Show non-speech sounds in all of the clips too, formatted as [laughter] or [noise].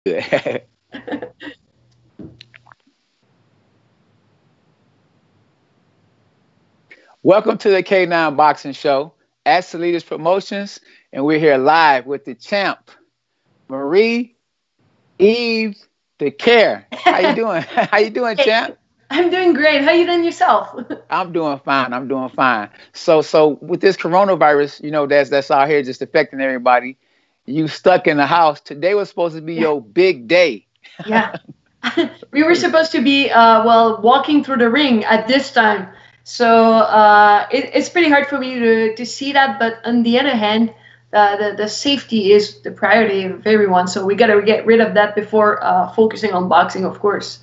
[laughs] Welcome to the K9 Boxing Show at Salitas Promotions, and we're here live with the champ, Marie Eve Dicaire. How you doing? [laughs] How you doing, champ? I'm doing great. How you doing yourself? [laughs] I'm doing fine. I'm doing fine. So, so with this coronavirus, you know, that's that's out here just affecting everybody. You stuck in the house. Today was supposed to be yeah. your big day. yeah, [laughs] [laughs] we were supposed to be uh, well walking through the ring at this time. So uh, it, it's pretty hard for me to, to see that. But on the other hand, uh, the, the safety is the priority of everyone. So we got to get rid of that before uh, focusing on boxing, of course.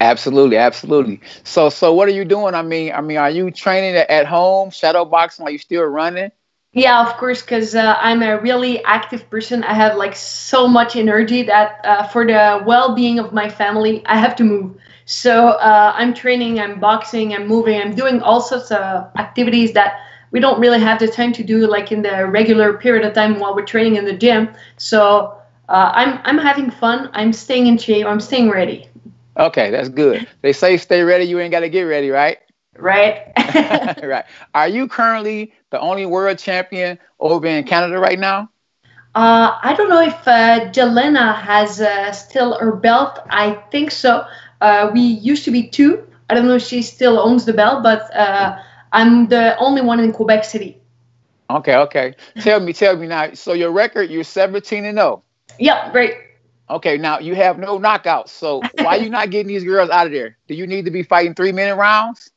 Absolutely, absolutely. So, so what are you doing? I mean, I mean, are you training at home, shadow boxing? Are you still running? Yeah, of course, because uh, I'm a really active person. I have like so much energy that uh, for the well-being of my family, I have to move. So uh, I'm training, I'm boxing, I'm moving, I'm doing all sorts of activities that we don't really have the time to do like in the regular period of time while we're training in the gym. So uh, I'm I'm having fun. I'm staying in shape. I'm staying ready. Okay, that's good. They say stay ready. You ain't got to get ready, right? Right. [laughs] right. Are you currently the only world champion over in Canada right now? Uh, I don't know if uh, Jelena has uh, still her belt. I think so. Uh, we used to be two. I don't know if she still owns the belt, but uh, I'm the only one in Quebec City. Okay, okay. Tell me, tell me now. So your record, you're 17 and 0. Yep, great. Okay, now you have no knockouts. So why are you not getting these girls out of there? Do you need to be fighting three minute rounds?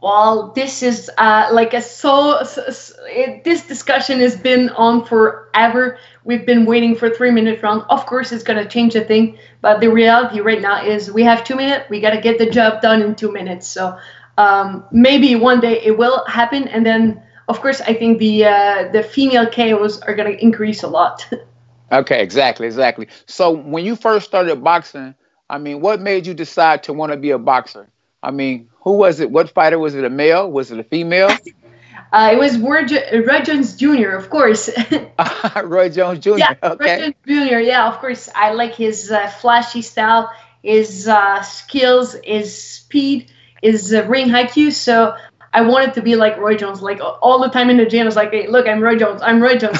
Well, this is uh, like a so, so it, this discussion has been on forever. We've been waiting for three minute round Of course, it's gonna change the thing, but the reality right now is we have two minutes. We gotta get the job done in two minutes. So um, maybe one day it will happen, and then of course I think the uh, the female KOs are gonna increase a lot. [laughs] okay, exactly, exactly. So when you first started boxing, I mean, what made you decide to want to be a boxer? I mean, who was it? What fighter was it? A male? Was it a female? [laughs] Uh, it was Roy, Roy, Jones Jr., of course. [laughs] [laughs] Roy Jones Jr. Yeah, okay. Roy Jones Jr. Yeah, of course. I like his uh, flashy style, his uh, skills, his speed is uh, ring IQ. So I wanted to be like Roy Jones, like all the time in the gym. I was like, hey, look, I'm Roy Jones. I'm Roy Jones.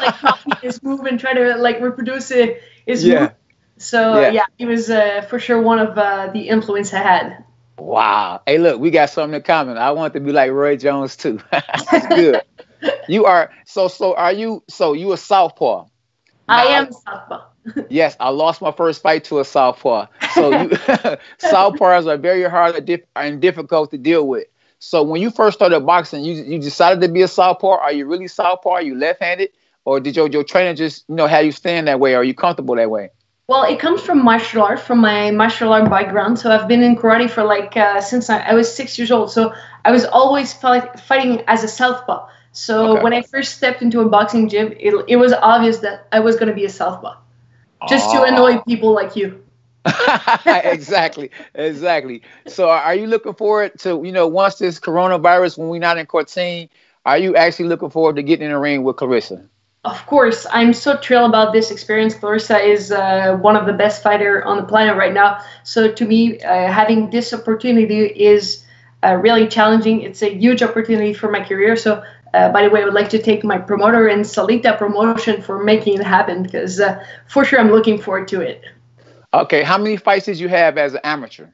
like copy his move and try to like reproduce it, his yeah. move. So yeah, yeah he was uh, for sure one of uh, the influence I had. Wow. Hey, look, we got something in common. I want to be like Roy Jones too. [laughs] That's good. [laughs] you are so so. Are you so you a southpaw? I am southpaw [laughs] yes, I lost my first fight to a southpaw. So you, southpaws are very hard and difficult to deal with. So when you first started boxing, you you decided to be a southpaw. Are you really southpaw? Are you left-handed, or did your your trainer just you know have you stand that way? Or are you comfortable that way? Well, it comes from martial art, from my martial art background. So I've been in karate for like uh, since I, I, was six years old. So I was always fight, fighting as a southpaw. So okay. when I first stepped into a boxing gym, it, it was obvious that I was going to be a southpaw just to annoy people like you. [laughs] exactly, exactly. So, are you looking forward to you know once this coronavirus, when we're not in quarantine, are you actually looking forward to getting in the ring with Claressa? Of course, I'm so thrilled about this experience. Claressa is uh, one of the best fighter on the planet right now. So to me, uh, having this opportunity is uh, really challenging. It's a huge opportunity for my career. So uh, by the way, I would like to take my promoter and Salita promotion for making it happen because uh, for sure I'm looking forward to it. Okay, how many fights did you have as an amateur?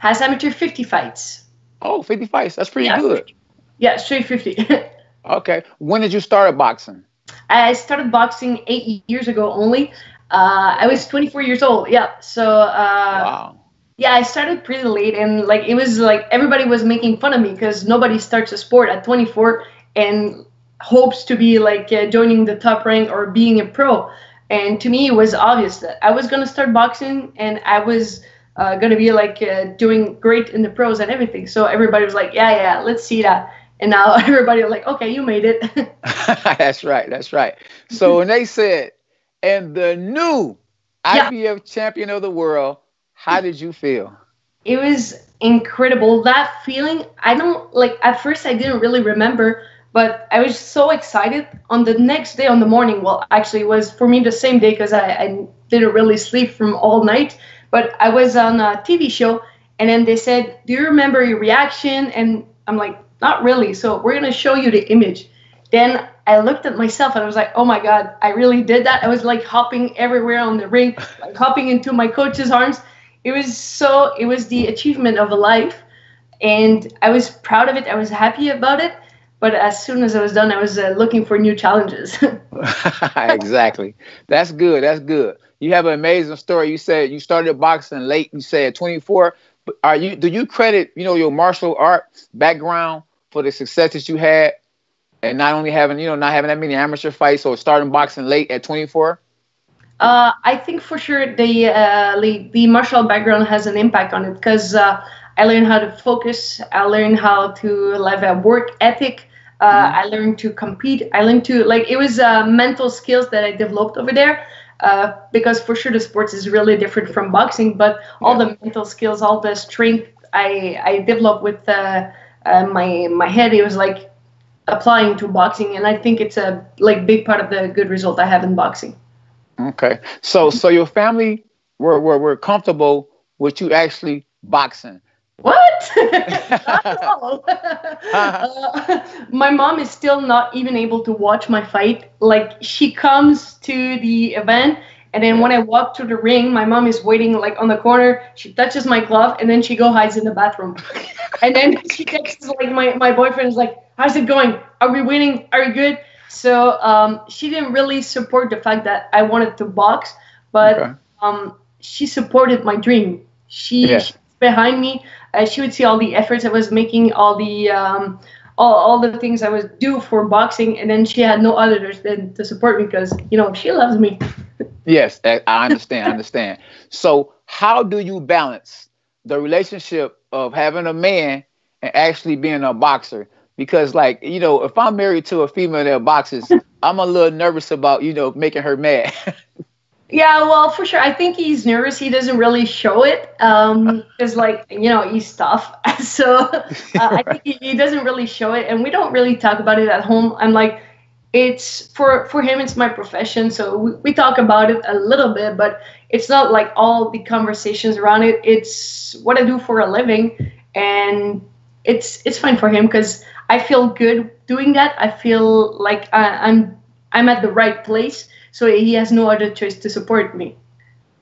As amateur, 50 fights. Oh, 50 fights. That's pretty yeah, good. 50. Yeah, straight [laughs] 50. okay. When did you start boxing? I started boxing eight years ago only. Uh, I was 24 years old. Yeah. So. Uh, wow. Yeah, I started pretty late, and like it was like everybody was making fun of me because nobody starts a sport at 24 and hopes to be like uh, joining the top rank or being a pro. And to me, it was obvious that I was gonna start boxing and I was uh, gonna be like uh, doing great in the pros and everything. So everybody was like, "Yeah, yeah, let's see that." And now [laughs] everybody like, "Okay, you made it." [laughs] [laughs] that's right. That's right. So when they said, "And the new IBF champion of the world," how did you feel? It was incredible. That feeling, I don't like. At first, I didn't really remember But I was so excited on the next day on the morning. Well, actually, it was for me the same day because I, I didn't really sleep from all night. But I was on a TV show, and then they said, "Do you remember your reaction?" And I'm like, "Not really." So we're gonna show you the image. Then I looked at myself and I was like, "Oh my God, I really did that." I was like hopping everywhere on the ring, [laughs] like hopping into my coach's arms. It was so. It was the achievement of a life, and I was proud of it. I was happy about it but as soon as I was done, I was uh, looking for new challenges. [laughs] [laughs] exactly. That's good. That's good. You have an amazing story. You said you started boxing late. You said 24. Are you? Do you credit you know your martial art background for the success that you had, and not only having you know not having that many amateur fights or starting boxing late at 24? Uh, I think for sure the, uh, the, the martial background has an impact on it because uh, I learned how to focus. I learned how to have a work ethic. Uh, mm-hmm. I learned to compete. I learned to like it was uh, mental skills that I developed over there. Uh, because for sure the sports is really different from boxing, but all the mental skills, all the strength I I developed with uh, uh, my my head, it was like applying to boxing, and I think it's a like big part of the good result I have in boxing. Okay, so so your family were were, were comfortable with you actually boxing. What? [laughs] [laughs] uh, [laughs] my mom is still not even able to watch my fight. Like she comes to the event, and then when I walk to the ring, my mom is waiting like on the corner. She touches my glove, and then she go hides in the bathroom. and then she texts like my my boyfriend is like, "How's it going? Are we winning? Are we good?" So um, she didn't really support the fact that I wanted to box, but okay. um, she supported my dream. She, yeah. behind me she would see all the efforts I was making, all the um, all, all the things I was do for boxing, and then she had no others than to support me because you know she loves me. [laughs] yes, I understand. I understand. So, how do you balance the relationship of having a man and actually being a boxer? Because, like, you know, if I'm married to a female that boxes, I'm a little nervous about, you know, making her mad. [laughs] Yeah, well, for sure. I think he's nervous. He doesn't really show it um, [laughs] because, like, you know, he's tough. [laughs] so uh, I think he, he, doesn't really show it, and we don't really talk about it at home. I'm like, it's for for him. It's my profession, so we, we talk about it a little bit, but it's not like all the conversations around it. It's what I do for a living, and it's it's fine for him because I feel good doing that. I feel like I, I'm I'm at the right place so he has no other choice to support me.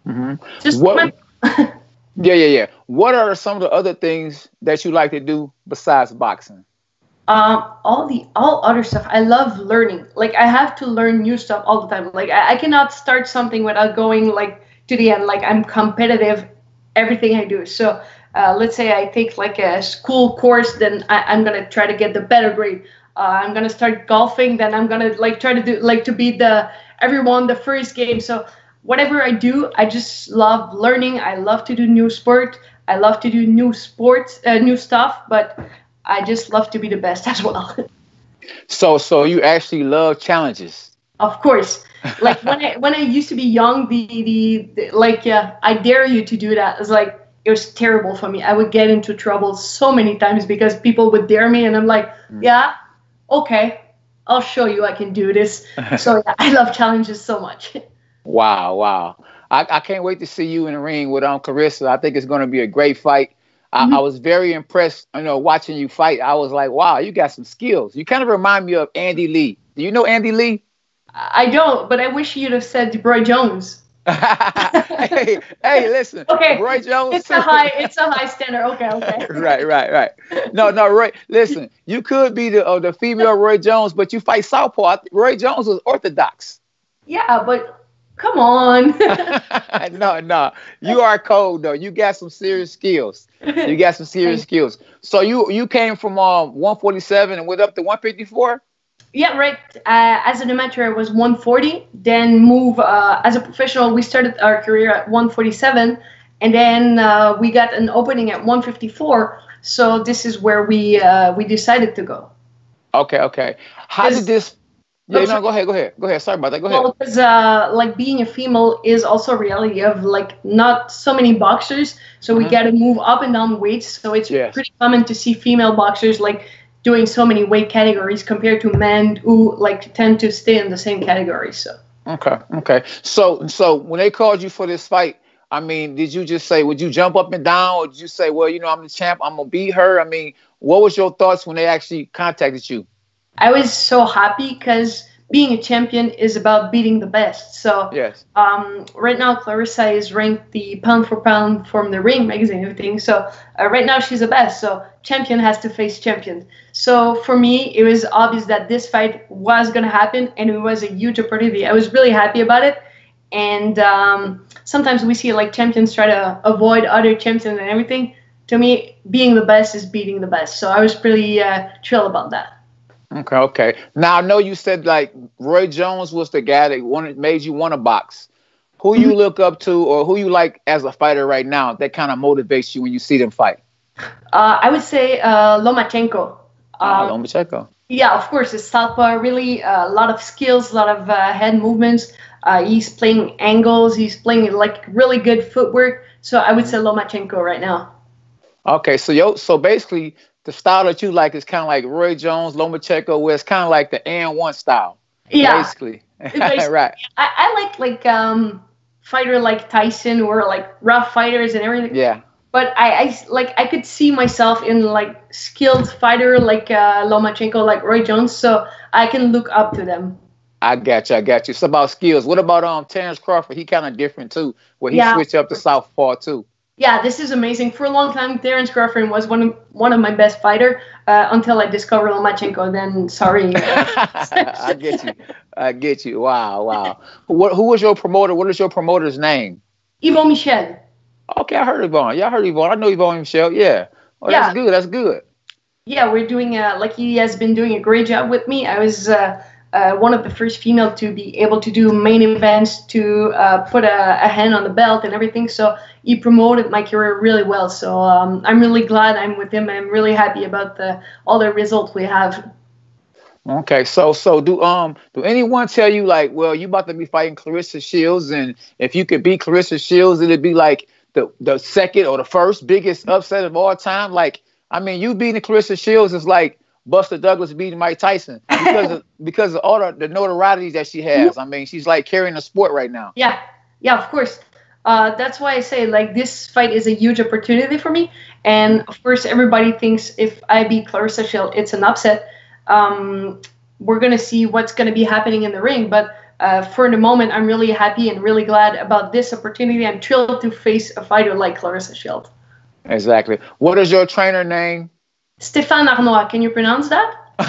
Mm-hmm. Just what, my- [laughs] yeah, yeah, yeah. What are some of the other things that you like to do besides boxing? Um, all the all other stuff. I love learning. Like I have to learn new stuff all the time. Like I, I cannot start something without going like to the end. Like I'm competitive, everything I do. So uh, let's say I take like a school course, then I, am gonna try to get the better grade. Uh, I'm gonna start golfing, then I'm gonna like try to do like to be the everyone the first game. So whatever I do, I just love learning. I love to do new sport. I love to do new sports, uh, new stuff. But I just love to be the best [laughs] as well. so, so you actually love challenges? Of course. Like when I when I used to be young, the the, the like yeah, I dare you to do that. It's like it was terrible for me. I would get into trouble so many times because people would dare me, and I'm like, mm. yeah, okay, I'll show you I can do this. [laughs] so yeah, I love challenges so much. Wow, wow. I, I can't wait to see you in the ring with um Claressa. I think it's gonna be a great fight. I, mm-hmm. I, was very impressed, you know, watching you fight. I was like, wow, you got some skills. You kind of remind me of Andy Lee. Do you know Andy Lee? I don't, but I wish you'd have said Roy Jones. [laughs] hey, hey, listen. Okay. Roy Jones. It's a high. It's a high standard. Okay. Okay. [laughs] right. Right. Right. No. No. Roy. Listen. You could be the uh, the female Roy Jones, but you fight southpaw. Roy Jones was orthodox. Yeah, but come on. [laughs] no. No. You are cold though. You got some serious skills. You got some serious skills. So you you came from um 147 and went up to 154. Yeah, right. Uh, as an amateur, I was 140. Then move uh, as a professional. We started our career at 147, and then uh, we got an opening at 154. So this is where we uh, we decided to go. Okay, okay. How did this? Yeah, no, go ahead, go ahead, go ahead. Sorry about that. Go ahead. Well, because uh, like being a female is also a reality of like not so many boxers, so we mm-hmm. got to move up and down weights. So it's yes. pretty common to see female boxers like doing so many weight categories compared to men who like tend to stay in the same category. So. Okay. Okay. So so when they called you for this fight, I mean, did you just say, would you jump up and down, or did you say, well, you know, I'm the champ, I'm gonna beat her? I mean, what was your thoughts when they actually contacted you? I was so happy because being a champion is about beating the best. So yes. Um, right now, Claressa is ranked the pound for pound from the Ring magazine, everything. So uh, right now she's the best. So champion has to face champion. So for me, it was obvious that this fight was gonna happen, and it was a huge opportunity. I was really happy about it. And um, sometimes we see like champions try to avoid other champions and everything. To me, being the best is beating the best. So I was pretty uh, thrilled about that. Okay, okay. Now I know you said like Roy Jones was the guy that wanted made you want to box. Who you mm-hmm. look up to, or who you like as a fighter right now that kind of motivates you when you see them fight? Uh, I would say uh, Lomachenko. Uh, Lomachenko. Yeah, of course, it's southpaw. Really, uh, a lot of skills, a lot of uh, head movements. Uh, he's playing angles. He's playing like really good footwork. So I would say Lomachenko right now. Okay, so yo, so basically the style that you like is kind of like Roy Jones, Lomachenko, where it's kind of like the AND1 style. Yeah. Basically. basically [laughs] [laughs] right. I, I, like like um fighter like Tyson or like rough fighters and everything. Yeah. But I, I like I could see myself in like skilled fighter like uh, Lomachenko, like Roy Jones, so I can look up to them. I got you. I got you. It's about skills. What about um Terrence Crawford? He kind of different too, where he yeah. switched up to southpaw too yeah, this is amazing. For a long time, Terrence Crawford was one of one of my best fighter uh, until I discovered Lomachenko. Then sorry. [laughs] [laughs] I get you. I get you. Wow, wow. What, who was your promoter? What is your promoter's name? Yvon Michel. Okay, I heard Yvon. Yeah, I heard Yvon. I know Yvon Michel. Yeah. Oh, yeah. that's good. That's good. Yeah, we're doing uh, like he has been doing a great job with me. I was uh, uh, one of the first female to be able to do main events, to uh, put a, a, hand on the belt and everything. So he promoted my career really well. So um, I'm really glad I'm with him. I'm really happy about the all the results we have. Okay, so so do um do anyone tell you like, well, you about to be fighting Claressa Shields, and if you could beat Claressa Shields, it'd be like the the second or the first biggest upset of all time. Like, I mean, you beating Claressa Shields is like Buster Douglas beating Mike Tyson because of [laughs] because of all the, the notoriety that she has. I mean, she's like carrying the sport right now. Yeah, yeah, of course. Uh, that's why I say like this fight is a huge opportunity for me. And of course, everybody thinks if I beat Claressa Shield, it's an upset. Um, we're gonna see what's gonna be happening in the ring, but uh, for the moment, I'm really happy and really glad about this opportunity. I'm thrilled to face a fighter like Claressa Shield. Exactly. What is your trainer name? Stéphane Harnois. Can you pronounce that? [laughs]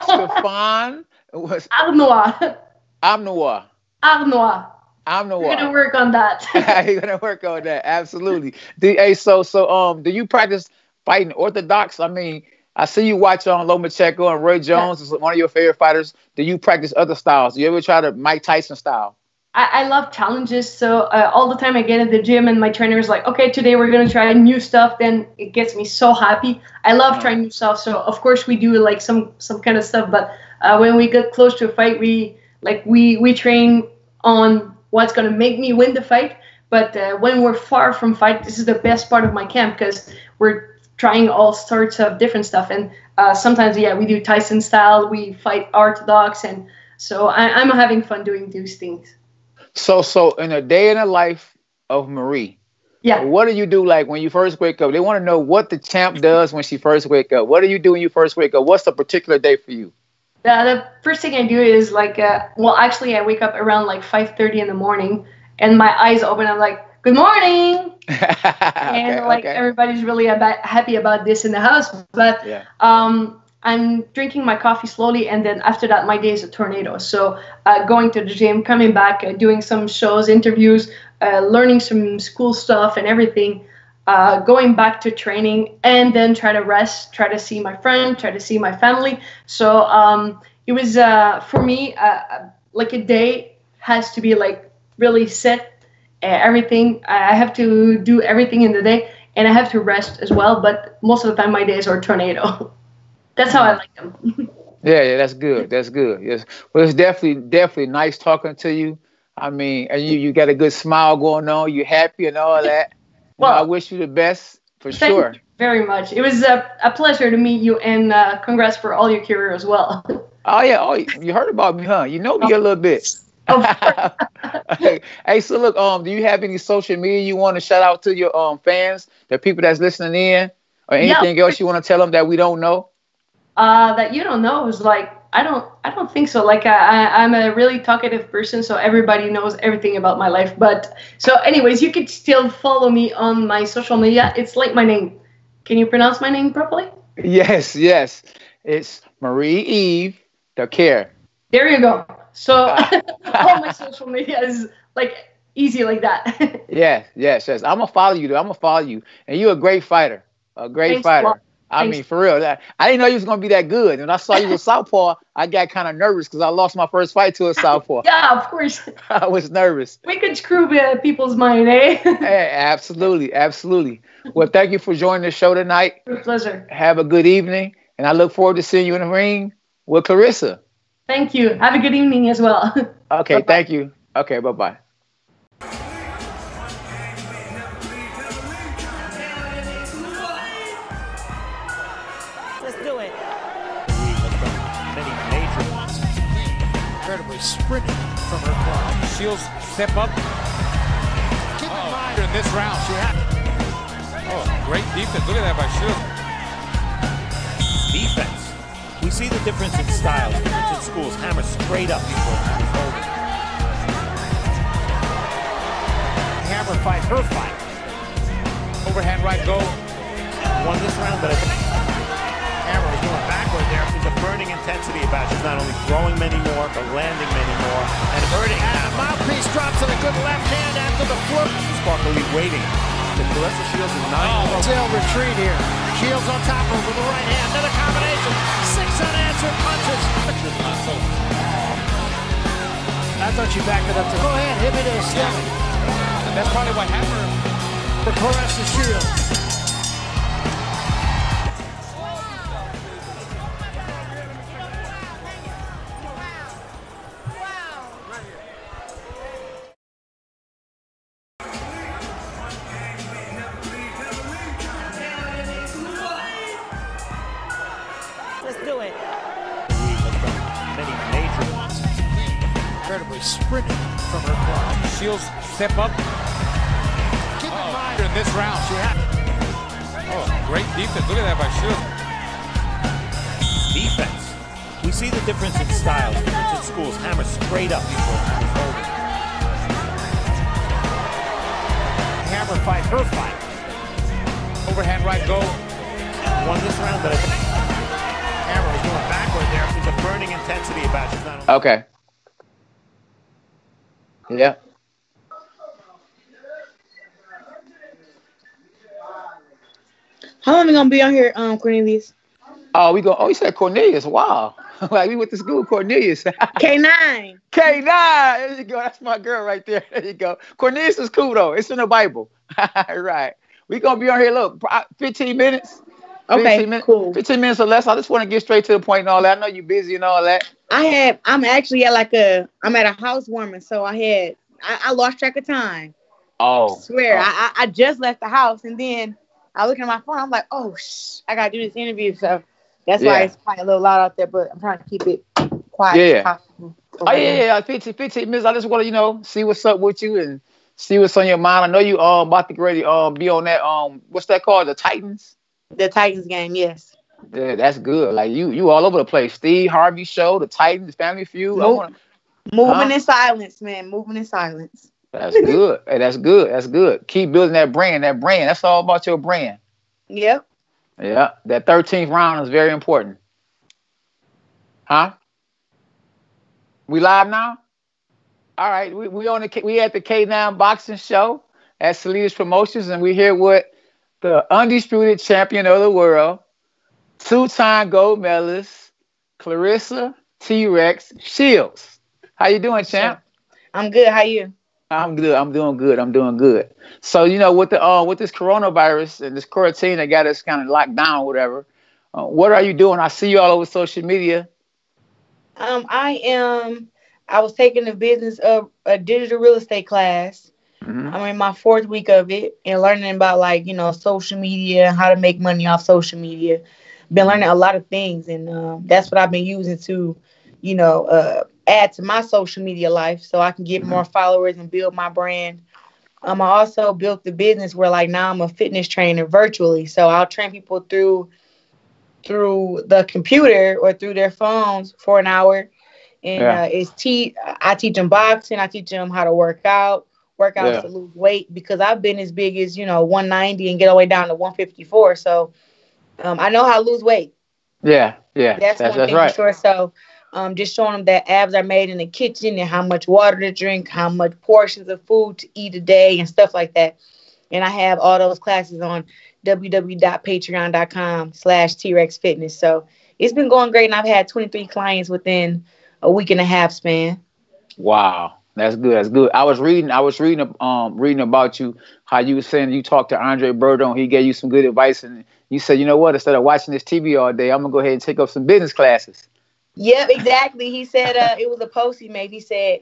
Stéphane was Harnois. Harnois. Harnois. I'm the one. You're gonna work on that. [laughs] You're gonna work on that. Absolutely. Do, hey, so so um, do you practice fighting orthodox? I mean, I see you watch on Lomachenko and Roy Jones is one of your favorite fighters. Do you practice other styles? Do you ever try to Mike Tyson style? I, I love challenges. So uh, all the time I get at the gym and my trainer is like, okay, today we're gonna try new stuff. Then it gets me so happy. I love trying new stuff. So of course we do like some some kind of stuff. But uh, when we get close to a fight, we like we we train on what's going to make me win the fight. But uh, when we're far from fight, this is the best part of my camp because we're trying all sorts of different stuff. And uh, sometimes, yeah, we do Tyson style, we fight orthodox, and so I, am having fun doing those things. So, so in a day in the life of Marie, yeah, what do you do like when you first wake up? They want to know what the champ does when she first wake up. What do you do when you first wake up? What's the particular day for you? the, the first thing I do is like, uh, well, actually, I wake up around like 5:30 in the morning, and my eyes open. I'm like, "Good morning," [laughs] and like okay. everybody's really about, happy about this in the house. But yeah. um, I'm drinking my coffee slowly, and then after that, my day is a tornado. So uh, going to the gym, coming back, uh, doing some shows, interviews, uh, learning some school stuff, and everything uh, going back to training and then try to rest, try to see my friend, try to see my family. So um, it was uh, for me uh, like a day has to be like really set. Everything I have to do everything in the day, and I have to rest as well. But most of the time, my days are tornado. [laughs] that's how I like them. [laughs] yeah, yeah, that's good. That's good. Yes, well, it's definitely definitely nice talking to you. I mean, and you you got a good smile going on. You're happy and all that. Well, I wish you the best For Thank sure. very much. It was a, a pleasure to meet you, and uh, congrats for all your career as well. [laughs] Oh yeah. Oh, you heard about me, huh? You know me a little bit. [laughs] hey, so look, um, do you have any social media you want to shout out to your um fans, the people that's listening in, or anything yeah. else you want to tell them that we don't know? Uh, that you don't know is like I don't I don't think so. Like I, I'm a really talkative person, so everybody knows everything about my life. But so, anyways, you could still follow me on my social media. It's like my name. Can you pronounce my name properly? Yes, yes. It's Marie Eve Dicaire. There you go. So [laughs] [laughs] all my social media is like easy like that. [laughs] yes, yes, yes. I'm gonna follow you. Though. I'm gonna follow you, and you're a great fighter. A great Thanks fighter. I Thanks. mean, for real. That, I didn't know you was gonna be that good. When I saw you with [laughs] Southpaw, I got kind of nervous because I lost my first fight to a Southpaw. [laughs] yeah, of course. [laughs] I was nervous. We could screw people's mind, eh? hey, absolutely, absolutely. Well, thank you for joining the show tonight. Pleasure. Have a good evening, and I look forward to seeing you in the ring with Claressa. Thank you. Have a good evening as well. Okay, bye-bye. thank you. Okay, bye bye. Sprinting from her club. Shields step up. Keep in mind in this round, she had. Oh, great defense. Look at that by Shields. Defense. We see the difference in styles, difference in schools. Hammer straight up before Hammer's holding. Hammer fight her fight. Overhand right go. Won this round, but I think Hammer is going backward there. There's a burning intensity about it. She's not only throwing many more, but landing many more. And hurting. And mouthpiece drops and a good left hand after the flip. Sparkly waiting. The Claressa Shields is nine. Oh, tail retreat here. Shields on top of him with the right hand. Another combination Six unanswered punches. I thought you backed it up to. Go ahead, hit me to a step. Yeah. That's probably what happened. For Claressa Shields. Step up. Keep oh, in mind in this round, she had. Oh, great defense. Look at that by Shields. Defense. We see the difference in styles, difference in schools. Hammer straight up before Hammer's holding. Hammer fight her fight. Overhand right go. Won this round, but I think Hammer is going backward there. There's a burning intensity about it. Okay. Yeah. How long are we gonna be on here, um, Cornelius? Oh, we go. Oh, you said Cornelius. Wow. [laughs] like we went to school, Cornelius. [laughs] K9. K9. There you go. That's my girl right there. [laughs] There you go. Cornelius is cool though. It's in the Bible. right. We gonna be on here. Look, 15 minutes. 15 okay, minutes, cool. 15 minutes or less. I just want to get straight to the point and all that. I know you're busy and all that. I had. I'm actually at like a. I'm at a housewarming, so I had. I, I lost track of time. Oh. I swear, oh. I I just left the house and then I look at my phone. I'm like, oh, shh, I gotta do this interview. So that's yeah. why it's probably a little loud out there. But I'm trying to keep it quiet. Yeah. Oh yeah, yeah. 15, 15 minutes. I just want to, you know, see what's up with you and see what's on your mind. I know you um about to ready um be on that um what's that called the Titans. The Titans game, yes. Yeah, that's good. Like you, you all over the place. Steve Harvey show, the Titans, Family Feud. Move, wanna, moving huh? in silence, man. Moving in silence. That's good. hey, that's good. That's good. Keep building that brand. That brand. That's all about your brand. Yep. Yeah. That 13th round is very important. Huh? We live now? All right. We we on the we at the K9 boxing show at Salita Promotions, and we're here with the undisputed champion of the world, two-time gold medalist, Claressa T Rex Shields. How you doing, champ? I'm good. How you? I'm good. I'm doing good. I'm doing good. So you know, with the uh, with this coronavirus and this quarantine that got us kind of locked down, or whatever. Uh, what are you doing? I see you all over social media. Um, I am. I was taking the business of a digital real estate class, Mm-hmm. I'm in my fourth week of it and learning about like you know social media, how to make money off social media. Been learning a lot of things, and um, that's what I've been using to, you know, uh, add to my social media life so I can get mm-hmm. more followers and build my brand. Um, I also built the business where like now I'm a fitness trainer virtually, so I'll train people through through the computer or through their phones for an hour. And yeah. uh, it's te- I teach them boxing. I teach them how to work out, work out yeah. to lose weight because I've been as big as you know 190 and get all the way down to 154. So um, I know how to lose weight. Yeah, yeah, that's, that's, thing right. sure. So um, just showing them that abs are made in the kitchen and how much water to drink, how much portions of food to eat a day, and stuff like that. And I have all those classes on www.patreon.com slash T-Rex Fitness. So it's been going great, and I've had 23 clients within a week and a half span. Wow. That's good. That's good. I was reading. I was reading. Um, reading about you. How you were saying you talked to Andre Berto. He gave you some good advice, and you said, you know what? Instead of watching this TV all day, I'm gonna go ahead and take up some business classes. Yep, exactly. He said uh, it was a post he made. He said,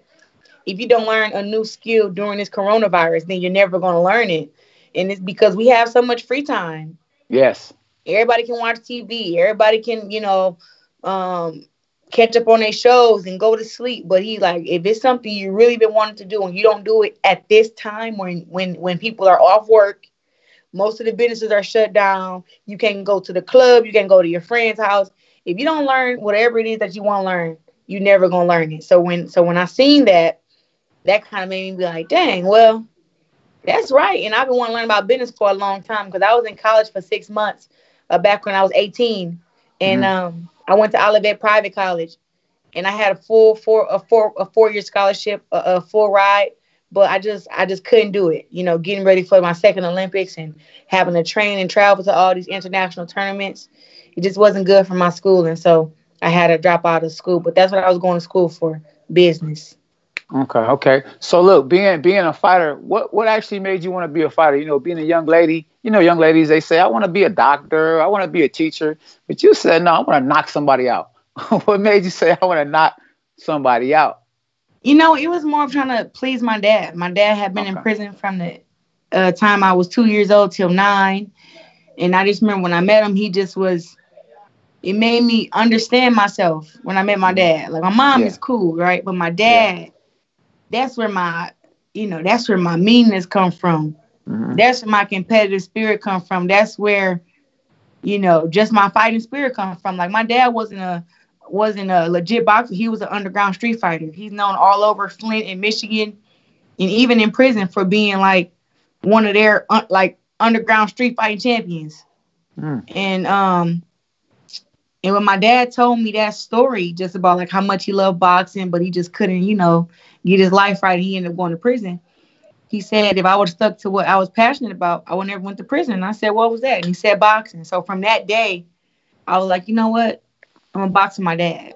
if you don't learn a new skill during this coronavirus, then you're never gonna learn it. And it's because we have so much free time. Yes. Everybody can watch TV. Everybody can, you know, um, catch up on their shows and go to sleep. But he like, if it's something you really been wanting to do and you don't do it at this time when when when people are off work, most of the businesses are shut down. You can't go to the club. You can't go to your friend's house. If you don't learn whatever it is that you want to learn, you're never gonna learn it. So when so when I seen that, that kind of made me be like, dang, well, that's right. And I've been wanting to learn about business for a long time because I was in college for six months uh, back when I was 18. And mm-hmm. um, I went to Olivet Private College and I had a full four a four a four year scholarship, a, a, full ride. But I just I just couldn't do it. You know, getting ready for my second Olympics and having to train and travel to all these international tournaments, it just wasn't good for my school. And so I had to drop out of school. But that's what I was going to school for, business. Okay, okay. So look, being being a fighter, what what actually made you want to be a fighter? You know, being a young lady, you know, young ladies they say I want to be a doctor, I want to be a teacher, but you said no, I want to knock somebody out. [laughs] what made you say I want to knock somebody out? You know, it was more of trying to please my dad. My dad had been okay. in prison from the uh, time I was two years old till nine, and I just remember when I met him, he just was. It made me understand myself when I met my dad. Like my mom yeah. is cool, right? But my dad, yeah that's where my you know that's where my meanness come from mm-hmm. that's where my competitive spirit come from that's where you know just my fighting spirit comes from like my dad wasn't a wasn't a legit boxer he was an underground street fighter he's known all over flint and michigan and even in prison for being like one of their like underground street fighting champions mm. and um and when my dad told me that story just about like how much he loved boxing but he just couldn't you know get his life right. He ended up going to prison. He said, if I would have stuck to what I was passionate about, I would never went to prison. And I said, what was that? And he said, boxing. So from that day, I was like, you know what? I'm gonna box with my dad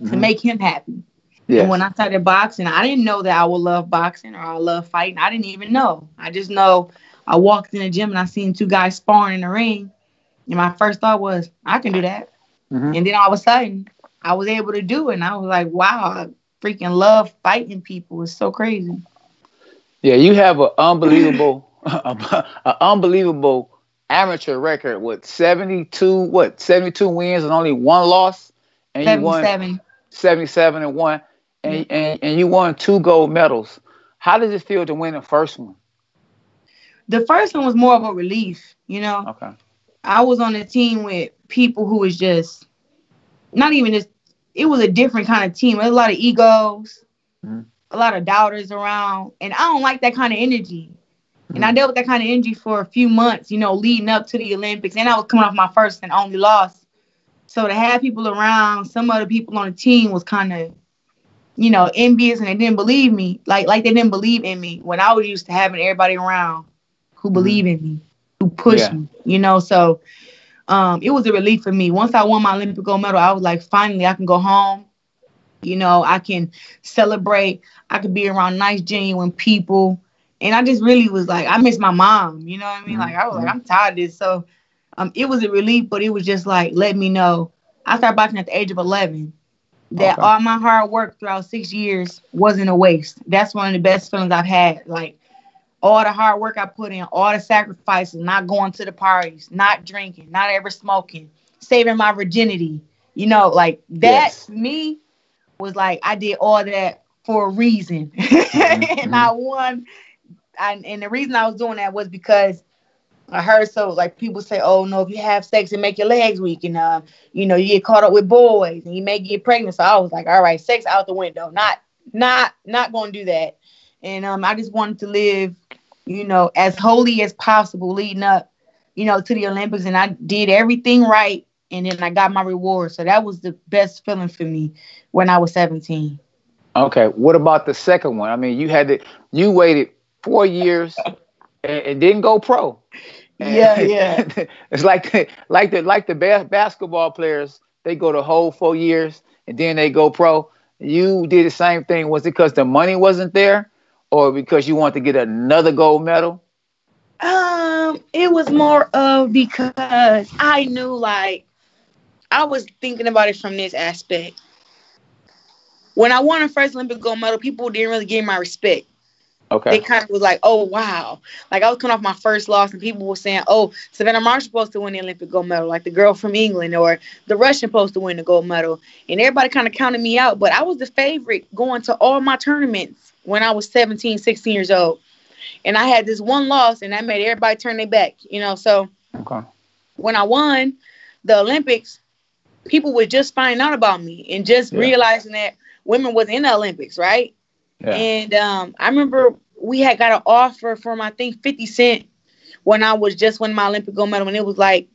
mm-hmm. to make him happy. Yes. And when I started boxing, I didn't know that I would love boxing or I love fighting. I didn't even know. I just know I walked in the gym and I seen two guys sparring in the ring. And my first thought was, I can do that. Mm-hmm. And then all of a sudden, I was able to do it. And I was like, wow, freaking love fighting people. It's so crazy. Yeah, you have an unbelievable, [laughs] an unbelievable amateur record with 72, what, 72 wins and only one loss? And 77. you won 77 and one. And, mm-hmm. and, and you won two gold medals. How does it feel to win the first one? The first one was more of a relief, you know. Okay. I was on a team with people who was just not even just it was a different kind of team. There's a lot of egos, mm-hmm. a lot of doubters around, and I don't like that kind of energy. Mm-hmm. And I mm-hmm. dealt with that kind of energy for a few months, you know, leading up to the Olympics, and I was coming off my first and only loss. So to have people around, some other people on the team was kind of, you know, envious, and they didn't believe me, like like they didn't believe in me when I was used to having everybody around who mm-hmm. believe in me, who push yeah. me, you know. So um, it was a relief for me. Once I won my Olympic gold medal, I was like, finally, I can go home. You know, I can celebrate. I could be around nice, genuine people. And I just really was like, I miss my mom. You know what I mean? Like, I was like, mm-hmm. I'm tired of this. So um, it was a relief, but it was just like, let me know. I started boxing at the age of 11. That okay. all my hard work throughout six years wasn't a waste. That's one of the best feelings I've had. Like, all the hard work I put in, all the sacrifices, not going to the parties, not drinking, not ever smoking, saving my virginity. You know, like that yes. me was like I did all that for a reason. [laughs] Mm-hmm. and I won. I, and the reason I was doing that was because I heard so like people say, oh no, if you have sex and make your legs weak and uh, you know, you get caught up with boys and you may get pregnant. So I was like, all right, sex out the window. Not not not gonna do that. And um I just wanted to live, you know, as holy as possible leading up, you know, to the Olympics. And I did everything right and then I got my reward. So that was the best feeling for me when I was 17. Okay. What about the second one? I mean, you had to you waited four years and, and didn't go pro. [laughs] Yeah, yeah. [laughs] it's like the, [laughs] like the like the bas- basketball players. They go the whole four years and then they go pro. You did the same thing. Was it because the money wasn't there, or because you want to get another gold medal? Um, it was more of because I knew like I was thinking about it from this aspect. When I won a first Olympic gold medal, people didn't really give me my respect. Okay. They kind of was like, oh wow. Like I was coming off my first loss and people were saying, Oh, Savannah Marshall supposed to win the Olympic gold medal, like the girl from England or the Russian supposed to win the gold medal. And everybody kind of counted me out. But I was the favorite going to all my tournaments when I was 17, 16 years old. And I had this one loss and that made everybody turn their back, you know. So okay. when I won the Olympics, people were just finding out about me and just yeah. realizing that women was in the Olympics, right? Yeah. And um, I remember we had got an offer from I think 50 Cent when I was just winning my Olympic gold medal, and it was like,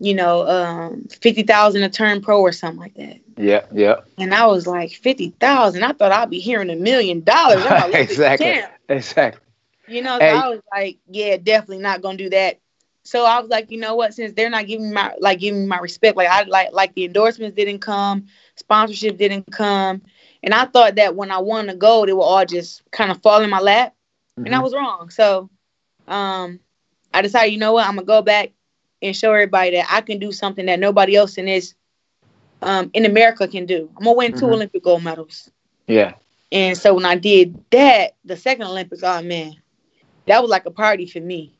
you know, um, fifty thousand a turn pro or something like that. Yeah, yeah. And I was like fifty thousand. I thought I'd be hearing a million dollars. [laughs] exactly. Exactly. You know, so hey. I was like, yeah, definitely not gonna do that. So I was like, you know what? Since they're not giving my like giving me my respect, like I like like the endorsements didn't come, sponsorship didn't come, and I thought that when I won the gold, it would all just kind of fall in my lap. Mm-hmm. And I mm-hmm. was wrong. So um, I decided, you know what, I'm gonna go back and show everybody that I can do something that nobody else in this um, in America can do. I'm gonna win mm-hmm. two Olympic gold medals. Yeah. And so when I did that, the second Olympics, oh man, that was like a party for me.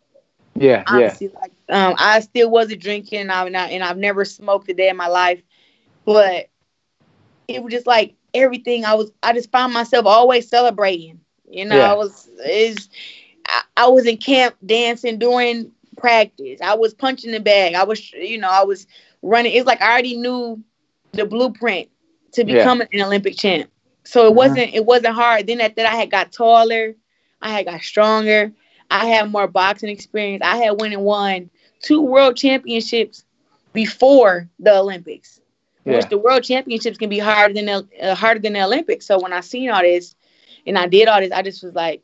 Yeah, Honestly, yeah. Like, um, I still wasn't drinking, and, I, and I've never smoked a day in my life, but it was just like everything. I was, I just found myself always celebrating. You know, yeah. I was is I, I was in camp dancing during practice. I was punching the bag. I was, you know, I was running. It's like I already knew the blueprint to become yeah. an Olympic champ. So it mm-hmm. wasn't it wasn't hard. Then after that, I had got taller. I had got stronger. I had more boxing experience. I had went and won two world championships before the Olympics. Yeah. Which the world championships can be harder than the uh, harder than the Olympics. So when I seen all this, and I did all this, I just was like,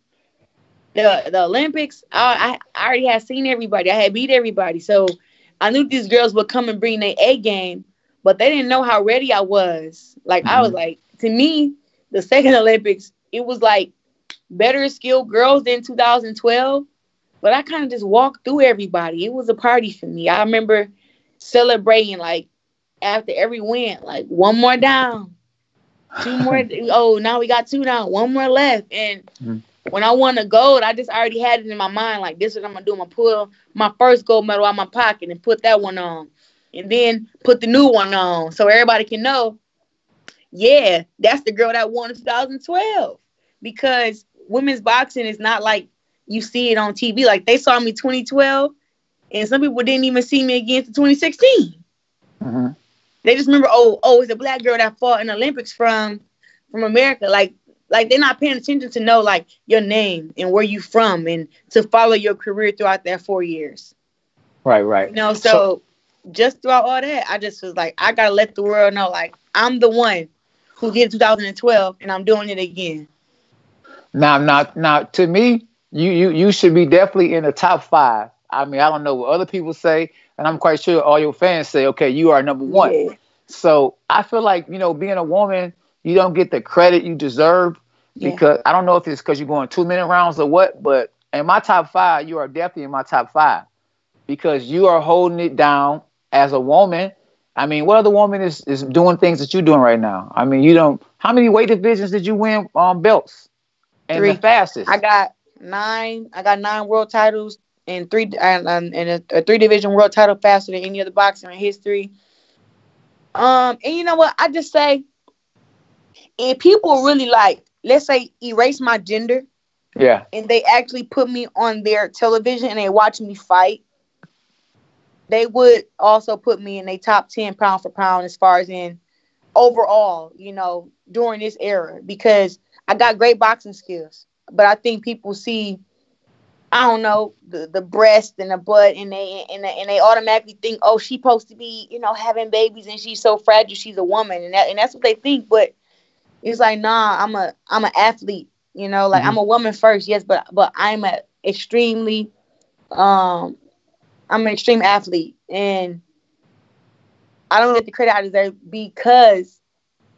the the Olympics. I, I already had seen everybody. I had beat everybody, so I knew these girls would come and bring their A game, but they didn't know how ready I was. Like mm-hmm. I was mm-hmm. like, to me, the second [laughs] Olympics, it was like better skilled girls than 2012. But I kind of just walked through everybody. It was a party for me. I remember celebrating like after every win, like one more down, two more. [laughs] oh, now we got two down, one more left. And mm-hmm. When I won the gold, I just already had it in my mind, like this is what I'm gonna do. I'm gonna pull my first gold medal out of my pocket and put that one on, and then put the new one on, so everybody can know. Yeah, that's the girl that won in 2012. Because women's boxing is not like you see it on TV. Like they saw me 2012, and some people didn't even see me again to 2016. Mm-hmm. They just remember, oh, oh, it's a black girl that fought in Olympics from from America. Like, like they're not paying attention to know like your name and where you from and to follow your career throughout that four years. Right, right. You know, so, so just throughout all that, I just was like, I gotta let the world know, like, I'm the one who did 2012 and I'm doing it again. Now, now, now, to me, you you you should be definitely in the top five. I mean, I don't know what other people say, and I'm quite sure all your fans say, okay, you are number one. Yeah. So I feel like you know, being a woman, you don't get the credit you deserve yeah. because I don't know if it's because you're going two minute rounds or what, but in my top five, you are definitely in my top five because you are holding it down as a woman. I mean, what other woman is, is doing things that you're doing right now? I mean, you don't. How many weight divisions did you win um, belts? And Three. the fastest. I got nine. I got nine world titles and three and, and a, a three division world title faster than any other boxer in history. Um, and you know what? I just say, if people really like, let's say, erase my gender, yeah, and they actually put me on their television and they watch me fight, they would also put me in a top ten pound for pound as far as in overall, you know, during this era. Because I got great boxing skills, but I think people see I don't know the, the breast and the butt, and they and they, and they automatically think, oh, she's supposed to be, you know, having babies, and she's so fragile, she's a woman, and that and that's what they think. But it's like, nah, I'm a I'm an athlete, you know, like mm-hmm. I'm a woman first, yes, but but I'm a extremely, um, I'm an extreme athlete, and I don't get the credit I deserve because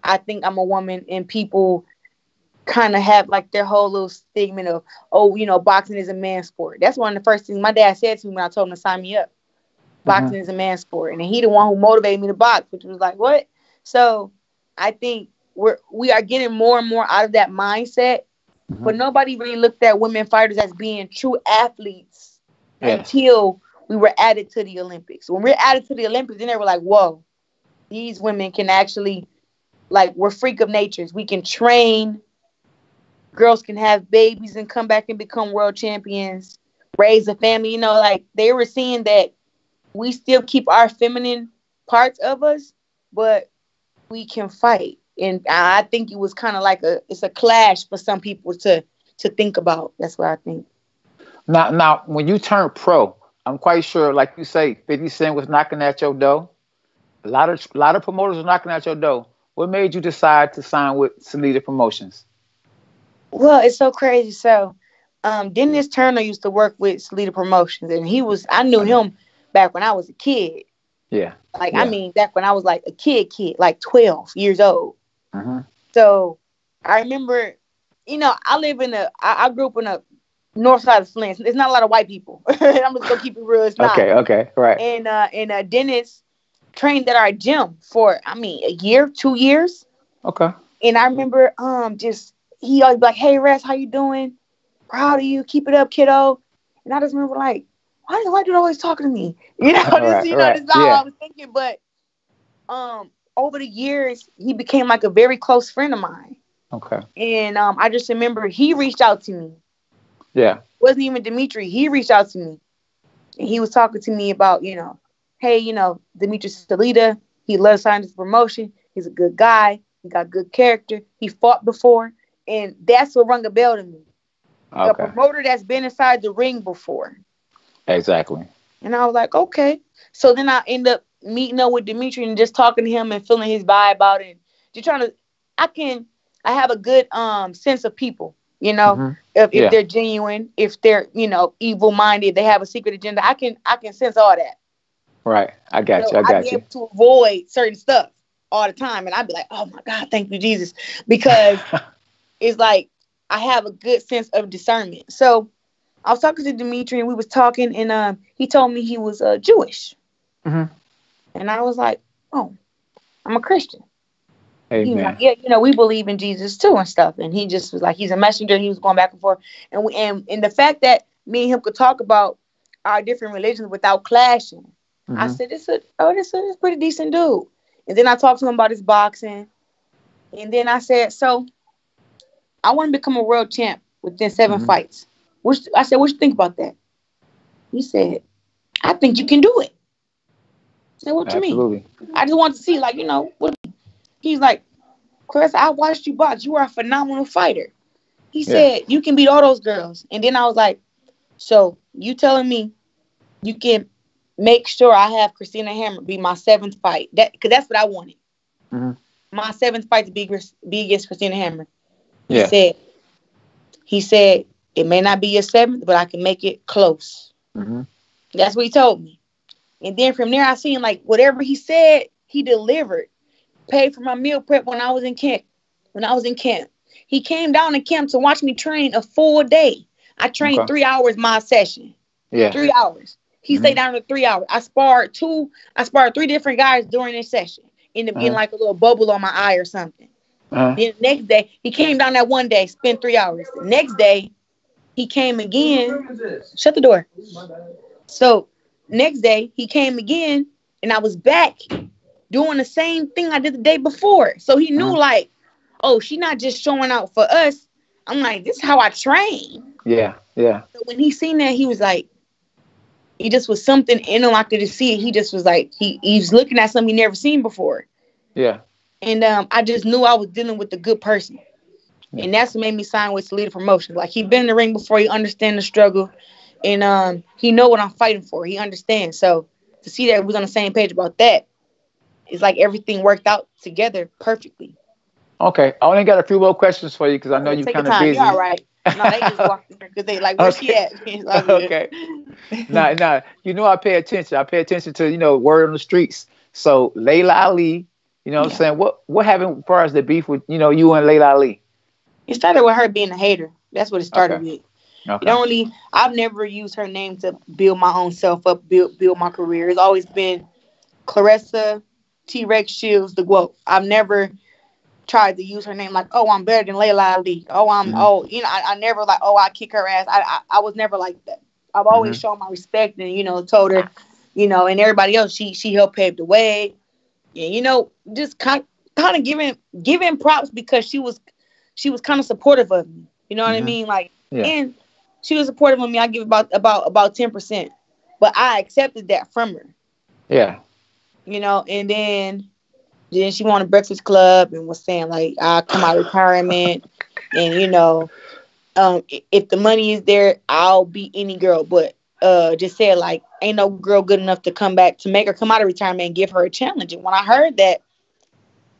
I think I'm a woman, and people kind of have like their whole little stigma of, oh, you know, boxing is a man sport. That's one of the first things my dad said to me when I told him to sign me up. Boxing mm-hmm. is a man sport, and he the one who motivated me to box, which was like what? So I think we're we are getting more and more out of that mindset, mm-hmm. but nobody really looked at women fighters as being true athletes until we were added to the Olympics. When we're added to the Olympics, then they were like, whoa, these women can actually like we're freak of natures. We can train girls can have babies and come back and become world champions, raise a family. You know, like they were seeing that we still keep our feminine parts of us, but we can fight. And I think it was kind of like a it's a clash for some people to to think about. That's what I think. Now, now, when you turn pro, I'm quite sure, like you say, 50 Cent was knocking at your door. A lot of a lot of promoters were knocking at your door. What made you decide to sign with Salita Promotions? Well, it's so crazy. So, um, Dennis Turner used to work with Salita Promotions, and he was I knew him back when I was a kid. Yeah. Like yeah. I mean, back when I was like a kid, kid, like twelve years old. Mm-hmm. So I remember, you know, I live in a, I, I grew up in a north side of Flint. There's not a lot of white people. [laughs] I'm just gonna keep it real. It's not. Okay. Okay. Right. And uh, and uh, Dennis trained at our gym for, I mean, a year, two years. Okay. And I remember, um, just he always be like, "Hey, Rest, how you doing? Proud of you. Keep it up, kiddo." And I just remember like, why does white dude always talking to me? [laughs] You know, this, you know, right. this is all yeah. I was thinking. But um, over the years, he became like a very close friend of mine. Okay. And um, I just remember he reached out to me. Yeah. It wasn't even Dimitri. He reached out to me, and he was talking to me about, you know, hey, you know, Dimitri Salita. He loves science promotion. He's a good guy. He got good character. He fought before and that's what rung a bell to me. Okay. The promoter that's been inside the ring before. Exactly. And I was like, okay. So then I end up meeting up with Dimitri and just talking to him and feeling his vibe out and just trying to. I can. I have a good um sense of people. You know, mm-hmm. if, if yeah. they're genuine, if they're you know evil minded, they have a secret agenda. I can I can sense all that. Right. I got so you. I got I'd you. To avoid certain stuff all the time, and I'd be like, oh my god, thank you Jesus, because [laughs] it's like I have a good sense of discernment. So I was talking to Dimitri and we was talking and um, he told me he was uh, Jewish. Mm-hmm. And I was like, oh, I'm a Christian. Amen. Like, yeah, you know, we believe in Jesus too and stuff. And he just was like, he's a messenger. He was going back and forth. And we, and, and the fact that me and him could talk about our different religions without clashing. Mm-hmm. I said, this is oh, this is a pretty decent dude. And then I talked to him about his boxing. And then I said, so I want to become a world champ within 7 mm-hmm. fights. Which I said, what you think about that? He said, I think you can do it. I said, what Absolutely. you mean? I just want to see, like, you know, what he's like, Chris, I watched you box. You are a phenomenal fighter. He yeah. said, you can beat all those girls. And then I was like, so you telling me you can make sure I have Christina Hammer be my seventh fight? That because that's what I wanted. Mm-hmm. My seventh fight to be, be against Christina Hammer. Yeah. He said, he said, it may not be your seventh, but I can make it close. Mm-hmm. That's what he told me. And then from there, I seen like whatever he said, he delivered. Paid for my meal prep when I was in camp. When I was in camp, he came down to camp to watch me train a full day. I trained okay. three hours my session. Yeah, three hours. He mm-hmm. stayed down to three hours. I sparred two. I sparred three different guys during this session. Ended up getting uh-huh. like a little bubble on my eye or something. Uh-huh. Then the next day, he came down that one day, spent three hours. The next day, he came again. Shut the door. So next day he came again, and I was back doing the same thing I did the day before. So he knew uh-huh. like, oh, she not just showing out for us. I'm like, this is how I train. Yeah, yeah. So when he seen that, he was like, he just was something in him. I could just see it. He just was like, he he's looking at something he never seen before. Yeah. And um, I just knew I was dealing with a good person. Yeah. And that's what made me sign with Salita Promotions. Like he been in the ring before, he understand the struggle, and um, he know what I'm fighting for. He understands. So to see that we're on the same page about that, it's like everything worked out together perfectly. Okay, I only got a few more questions for you because I know you're kind of busy. You're all right. [laughs] No, they just walked because they like, where's okay. she at? [laughs] okay. nah, nah. You know I pay attention. I pay attention to you know word on the streets. So Laila Ali, you know, what yeah. I'm saying what what happened as far as the beef with you know you and Laila Ali? It started with her being a hater. That's what it started okay. with. Okay. Only I've never used her name to build my own self up, build build my career. It's always been Claressa T Rex Shields the GWOAT. I've never tried to use her name like, oh, I'm better than Laila Ali. Oh, I'm mm-hmm. oh, you know, I, I, never like, oh, I kick her ass. I I, I was never like that. I've always mm-hmm. shown my respect and you know told her, you know, and everybody else she she helped pave the way. And you know, just kind kind of giving giving props because she was she was kind of supportive of me. You know what mm-hmm. I mean? Like, yeah. and she was supportive of me. I give about about about ten percent, but I accepted that from her. Yeah. You know, and then then she won a Breakfast Club and was saying like I'll come out of retirement and you know um, if the money is there I'll be any girl but uh, just said like ain't no girl good enough to come back to make her come out of retirement and give her a challenge and when I heard that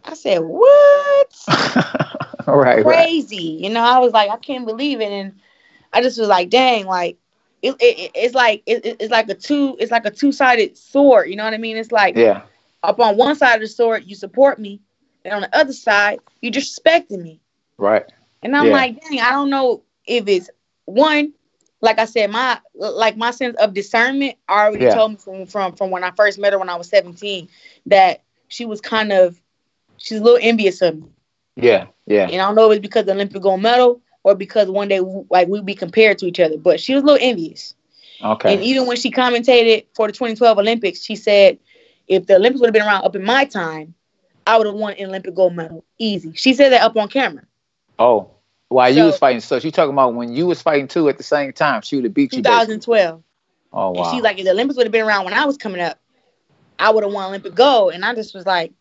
I said what [laughs] right crazy right. you know I was like I can't believe it and I just was like dang like it, it, it's like it, it's like a two it's like a two-sided sword you know what I mean it's like yeah up on one side of the sword, you support me, and on the other side, you disrespecting me. Right. And I'm yeah. like, dang, I don't know if it's one, like I said, my like my sense of discernment already yeah. told me from, from from when I first met her when I was 17 that she was kind of she's a little envious of me. Yeah, yeah. And I don't know if it's because of the Olympic gold medal or because one day like we'd be compared to each other, but she was a little envious. Okay. And even when she commentated for the 2012 Olympics, she said if the Olympics would have been around up in my time, I would have won an Olympic gold medal. Easy. She said that up on camera. Oh, while so, you was fighting. So she talking about when you was fighting too at the same time, she would have beat you. 2012. Oh wow. And she's like, if the Olympics would have been around when I was coming up, I would have won Olympic gold. And I just was like,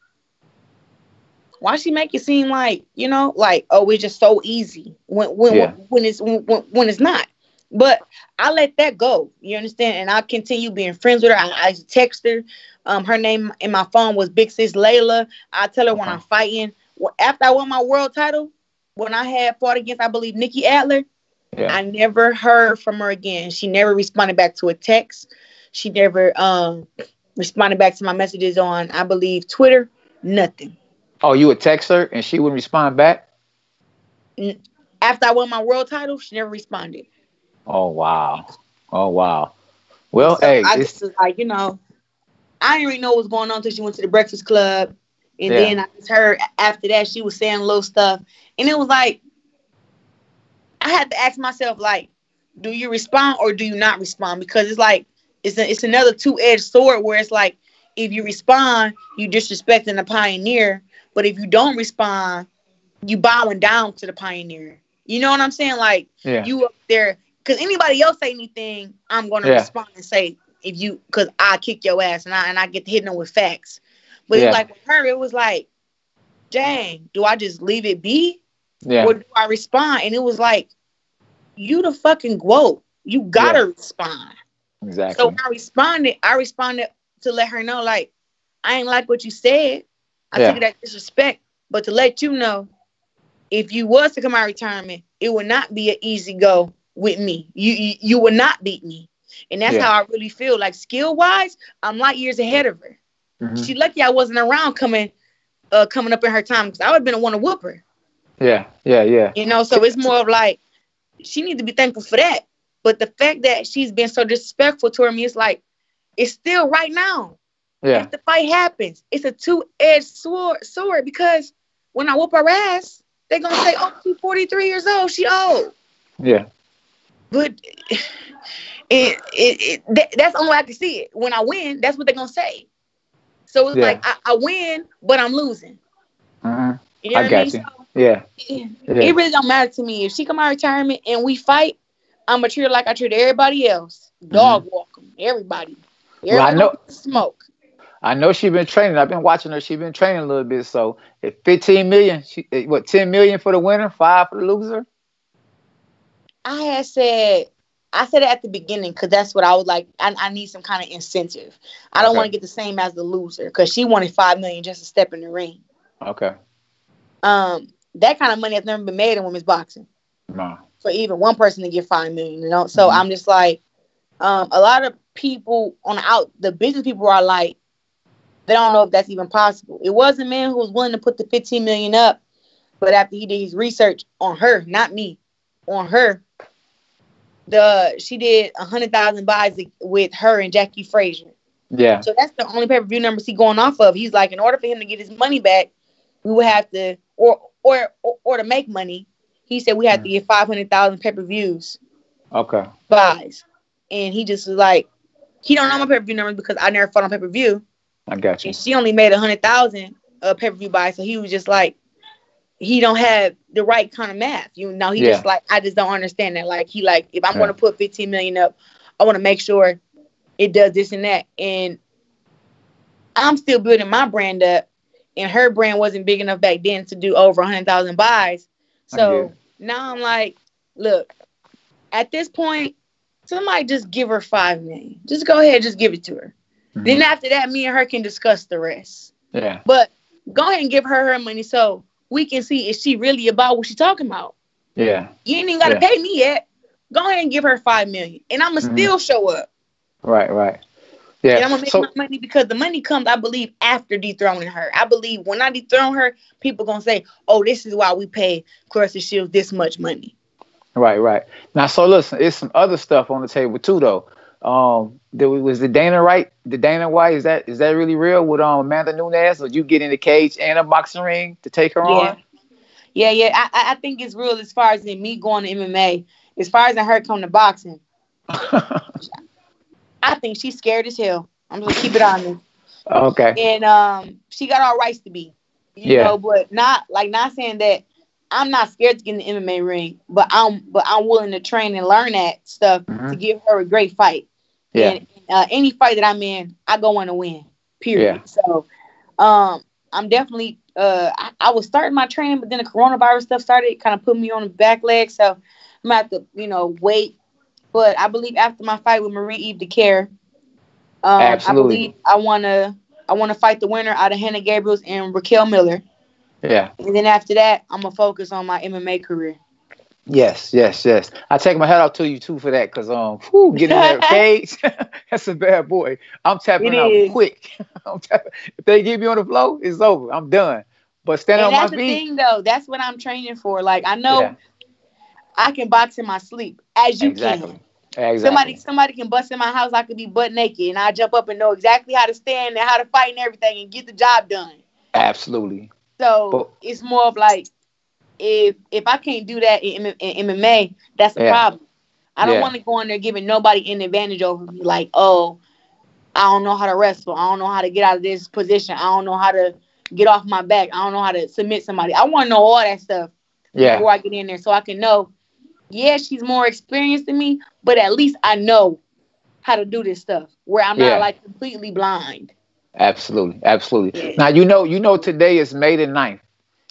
why she make it seem like you know, like oh, it's just so easy when when yeah. when, it's when, when it's not. But I let that go. You understand? And I continue being friends with her. I, I text her. Um, her name in my phone was Big Sis Laila. I tell her when I'm fighting. After I won my world title, when I had fought against, I believe Nikki Adler, yeah. I never heard from her again. She never responded back to a text. She never um, responded back to my messages on, I believe, Twitter. Nothing. Oh, you would text her and she wouldn't respond back? After I won my world title, she never responded. Oh wow. Oh wow. Well, so hey, I just was like, you know, I didn't really know what was going on until she went to the Breakfast Club. And yeah. then I just heard after that she was saying little stuff. And it was like I had to ask myself, like, do you respond or do you not respond? Because it's like it's a, it's another two-edged sword where it's like if you respond, you disrespecting the pioneer. But if you don't respond, you bowing down to the pioneer. You know what I'm saying? Like yeah. you up there because anybody else say anything, I'm gonna yeah. respond and say if you because I kick your ass and I and I get to hitting them with facts. But yeah. it's like with her, it was like, dang, do I just leave it be? Yeah. Or do I respond? And it was like, you the fucking quote. You gotta yeah. respond. Exactly. So I responded, I responded to let her know, like, I ain't like what you said. I yeah. took it as disrespect. But to let you know, if you was to come out of retirement, it would not be an easy go with me. You you, you would not beat me. And that's yeah. how I really feel. Like skill wise, I'm light years ahead of her. Mm-hmm. She lucky I wasn't around coming uh coming up in her time because I would have been a one to whoop her. Yeah, yeah, yeah. You know, so it's more of like she needs to be thankful for that. But the fact that she's been so disrespectful toward me, it's like it's still right now. Yeah. If the fight happens, it's a two-edged sword sword because when I whoop her ass, they're gonna say, Oh, she's 43 years old, she old. Yeah. but it, it, it that, that's the only way I can see it. When I win, that's what they're gonna say. So it's yeah. like I, I, win, but I'm losing. Uh-huh. You know I got I mean? you. So, yeah. It, yeah. It really don't matter to me if she come out of retirement and we fight. I'm gonna treat her like I treat everybody else. Dog mm-hmm. walk them, everybody. everybody. Well, I know smoke. I know she's been training. I've been watching her. She's been training a little bit. So if 15 million, she eh, what 10 million for the winner, five for the loser. I had said I said it at the beginning because that's what I was like. I, I need some kind of incentive. I don't okay. want to get the same as the loser because she wanted five million just to step in the ring. Okay. Um, that kind of money has never been made in women's boxing. No. For even one person to get five million, you know. So mm-hmm. I'm just like, um, a lot of people on the out, the business people are like, they don't know if that's even possible. It was a man who was willing to put the 15 million up, but after he did his research on her, not me, on her, the she did a hundred thousand buys with her and Jackie Frazier. Yeah. So that's the only pay per view numbers he going off of. He's like, in order for him to get his money back, we would have to, or or or, or to make money, he said we had mm. to get five hundred thousand pay per views. Okay. Buys, and he just was like, he don't know my pay per view numbers because I never fought on pay per view. I got you. And she only made a hundred thousand uh, pay per view buys, so he was just like, he don't have the right kind of math. You know, he yeah. just like I just don't understand that. Like he like if I'm yeah. gonna put 15 million up, I want to make sure it does this and that. And I'm still building my brand up, and her brand wasn't big enough back then to do over a 100,000 buys. So now I'm like, look, at this point, somebody just give her five million. Just go ahead, just give it to her. Mm-hmm. Then after that, me and her can discuss the rest. Yeah. But go ahead and give her her money so we can see is she really about what she's talking about. Yeah. You ain't even gotta yeah. pay me yet. Go ahead and give her five million, and I'ma mm-hmm. still show up. Right, right. Yeah. And I'm gonna make so, my money because the money comes, I believe, after dethroning her. I believe when I dethrone her, people gonna say, "Oh, this is why we pay Claressa Shields this much money." Right, right. Now, so listen, it's some other stuff on the table too, though. Um, there was the Dana right, the Dana White. Is that is that really real with um Amanda Nunes? Or you get in the cage and a boxing ring to take her yeah. on? Yeah, yeah. I, I think it's real as far as in me going to MMA. As far as in her coming to boxing, [laughs] I think she's scared as hell. I'm gonna keep it on me. Okay. And um, she got all rights to be. You yeah. know, but not like not saying that I'm not scared to get in the MMA ring, but I'm but I'm willing to train and learn that stuff mm-hmm. to give her a great fight. Yeah. And uh, any fight that I'm in, I go in to win. Period. Yeah. So, um, I'm definitely uh, I, I, was starting my training, but then the coronavirus stuff started, kind of put me on the back leg. So I'm gonna have to, you know, wait. But I believe after my fight with Marie-Eve Dicaire, um, Absolutely. I believe I wanna I wanna fight the winner out of Hanna Gabriels and Raquel Miller. Yeah. And then after that, I'm gonna focus on my MMA career. Yes, yes, yes. I take my hat off to you too for that, cause um, whew, getting that [laughs] cage, [laughs] that's a bad boy. I'm tapping it out is. quick. [laughs] Tapping. If they get me on the floor, it's over. I'm done. But standing and on that's my feet. That's the thing, though. That's what I'm training for. Like I know yeah. I can box in my sleep, as you exactly. can. Exactly. Somebody, somebody can bust in my house. I could be butt naked, and I jump up and know exactly how to stand and how to fight and everything, and get the job done. Absolutely. So but, it's more of like if if I can't do that in, in, in MMA, that's a yeah. problem. I don't yeah. want to go in there giving nobody an advantage over me. Like, oh, I don't know how to wrestle. I don't know how to get out of this position. I don't know how to get off my back. I don't know how to submit somebody. I want to know all that stuff yeah. before I get in there, so I can know. Yeah, she's more experienced than me, but at least I know how to do this stuff where I'm yeah. not like completely blind. Absolutely, absolutely. Now you know, you know, today is May the 9th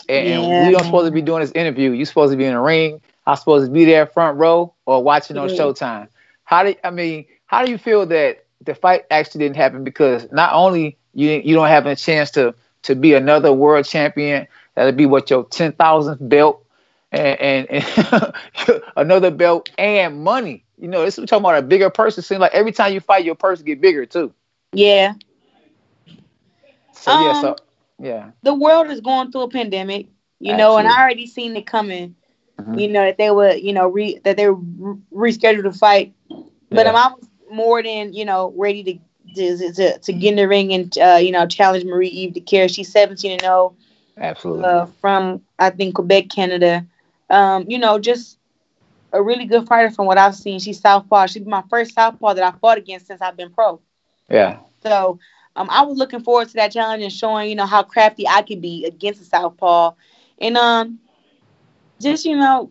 and, yeah. and we don't supposed to be doing this interview. You're supposed to be in the ring. I'm supposed to be there front row or watching on Showtime. How do I mean? How do you feel that the fight actually didn't happen? Because not only you you don't have a chance to to be another world champion, that'll be what your ten thousandth belt and, and, and [laughs] another belt and money. You know, this is talking about a bigger person. Seems like every time you fight, your purse get bigger too. Yeah. So um, yeah, so yeah. The world is going through a pandemic, you Absolutely. know, and I already seen it coming. Mm-hmm. You know that they were, you know, re- that they re- rescheduled to fight, but. I'm more than you know ready to to, to, to get in the ring and uh, you know challenge Marie-Eve Dicaire. She's 17 and 0. Absolutely. Uh, from I think Quebec, Canada. Um, you know, just a really good fighter from what I've seen. She's southpaw. She's my first southpaw that I fought against since I've been pro. Yeah. So um, I was looking forward to that challenge and showing, you know, how crafty I could be against a southpaw, and um, just you know,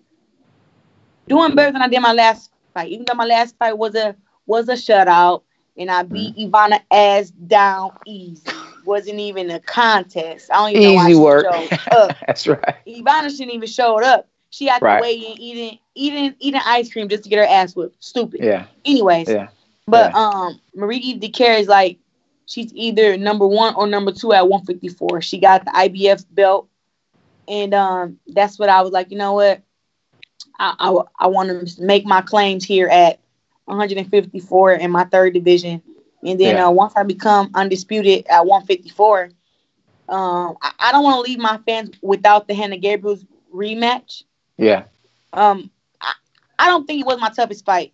doing better than I did my last fight. Even though my last fight was a was a shutout, and I beat mm. Ivana Habazin easy. Wasn't even a contest. I don't even easy know why work. showed [laughs] up. That's right. Ivana shouldn't even showed up. She had right. to wait and eating eating eating ice cream just to get her ass whipped. Stupid. Yeah. Anyways. Yeah. But yeah. um, Marie Eve Dicaire is like she's either number one or number two at 154. She got the IBF belt, and um, that's what I was like. You know what? I I, I want to make my claims here at 154 in my third division, and then Yeah. uh, once I become undisputed at 154, um, I, I don't want to leave my fans without the Hanna Gabriels' rematch. Yeah. Um, I, I don't think it was my toughest fight,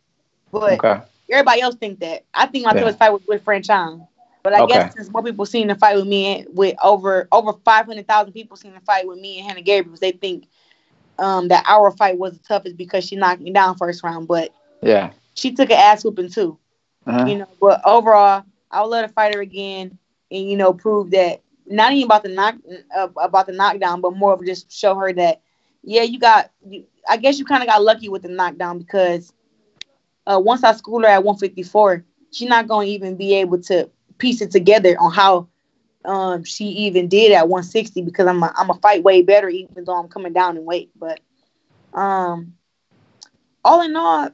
but Okay. everybody else think that. I think my Yeah. toughest fight was with Franchon. But I Okay. guess since more people seen the fight with me and with over over five hundred thousand people seen the fight with me and Hanna Gabriel, they think um that our fight was the toughest because she knocked me down first round. But Yeah. she took an ass whooping too. Uh-huh. You know, but overall, I would love to fight her again and you know prove that not even about the knock uh, about the knockdown, but more of just show her that yeah, you got. You, I guess you kind of got lucky with the knockdown because uh, once I school her at 154, she's not going to even be able to piece it together on how um, she even did at 160 because I'm a, I'm a fight way better even though I'm coming down in weight. But um, all in all,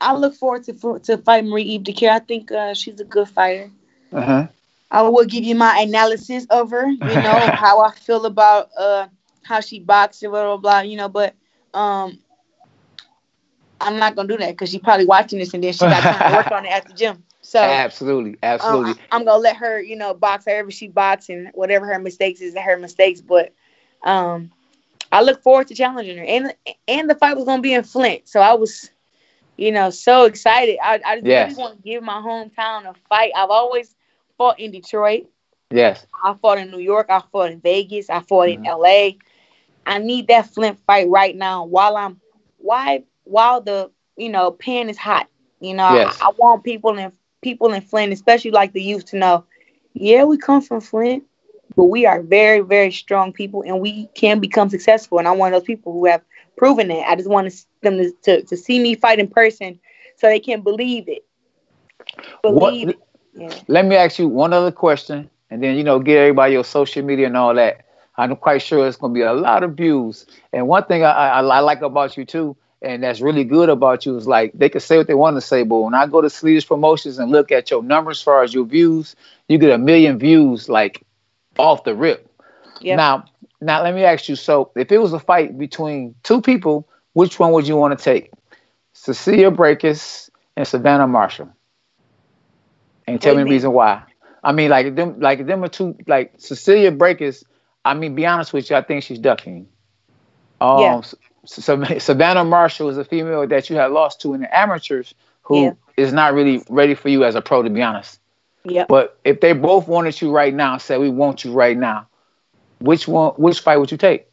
I look forward to to fight Marie Eve Dicaire. I think uh, she's a good fighter. Uh-huh. I will give you my analysis of her. You know how I feel about uh how she boxed and blah blah blah. You know, but um, I'm not gonna do that because she's probably watching this and then she got time to work [laughs] on it at the gym. So absolutely, absolutely. um, I- I'm gonna let her, you know, box however she boxes and whatever her mistakes is, her mistakes. But um, I look forward to challenging her, and and the fight was gonna be in Flint, so I was, you know, so excited. I I just Yes. really want to give my hometown a fight. I've always fought in Detroit. yes. I fought in New York. I fought in Vegas. I fought Mhm. in LA. I need that Flint fight right now while I'm why while the you know pen is hot. You know, Yes. I, I want people in people in Flint, especially like the youth, to know, yeah, we come from Flint, but we are very, very strong people and we can become successful. And I'm one of those people who have proven it. I just want them to, to, to see me fight in person so they can believe it. Believe What- it. Yeah. Let me ask you one other question, and then you know, get everybody your social media and all that. I'm quite sure it's going to be a lot of views. And one thing I, I, I like about you too, and that's really good about you, is like they can say what they want to say, but when I go to Sleeves Promotions and look at your numbers as far as your views, you get a million views like off the rip. Yep. Now, now let me ask you. So, if it was a fight between two people, which one would you want to take? Cecilia Braekhus and Savannah Marshall. And tell me the reason why. I mean, like them, like them are two. Like Cecilia Braekhus. I mean, be honest with you, I think she's ducking. Um, Yeah. Savannah Marshall is a female that you had lost to in the amateurs, who is Yeah. not really ready for you as a pro, to be honest. Yep. But if they both wanted you right now, said we want you right now, which one, which fight would you take?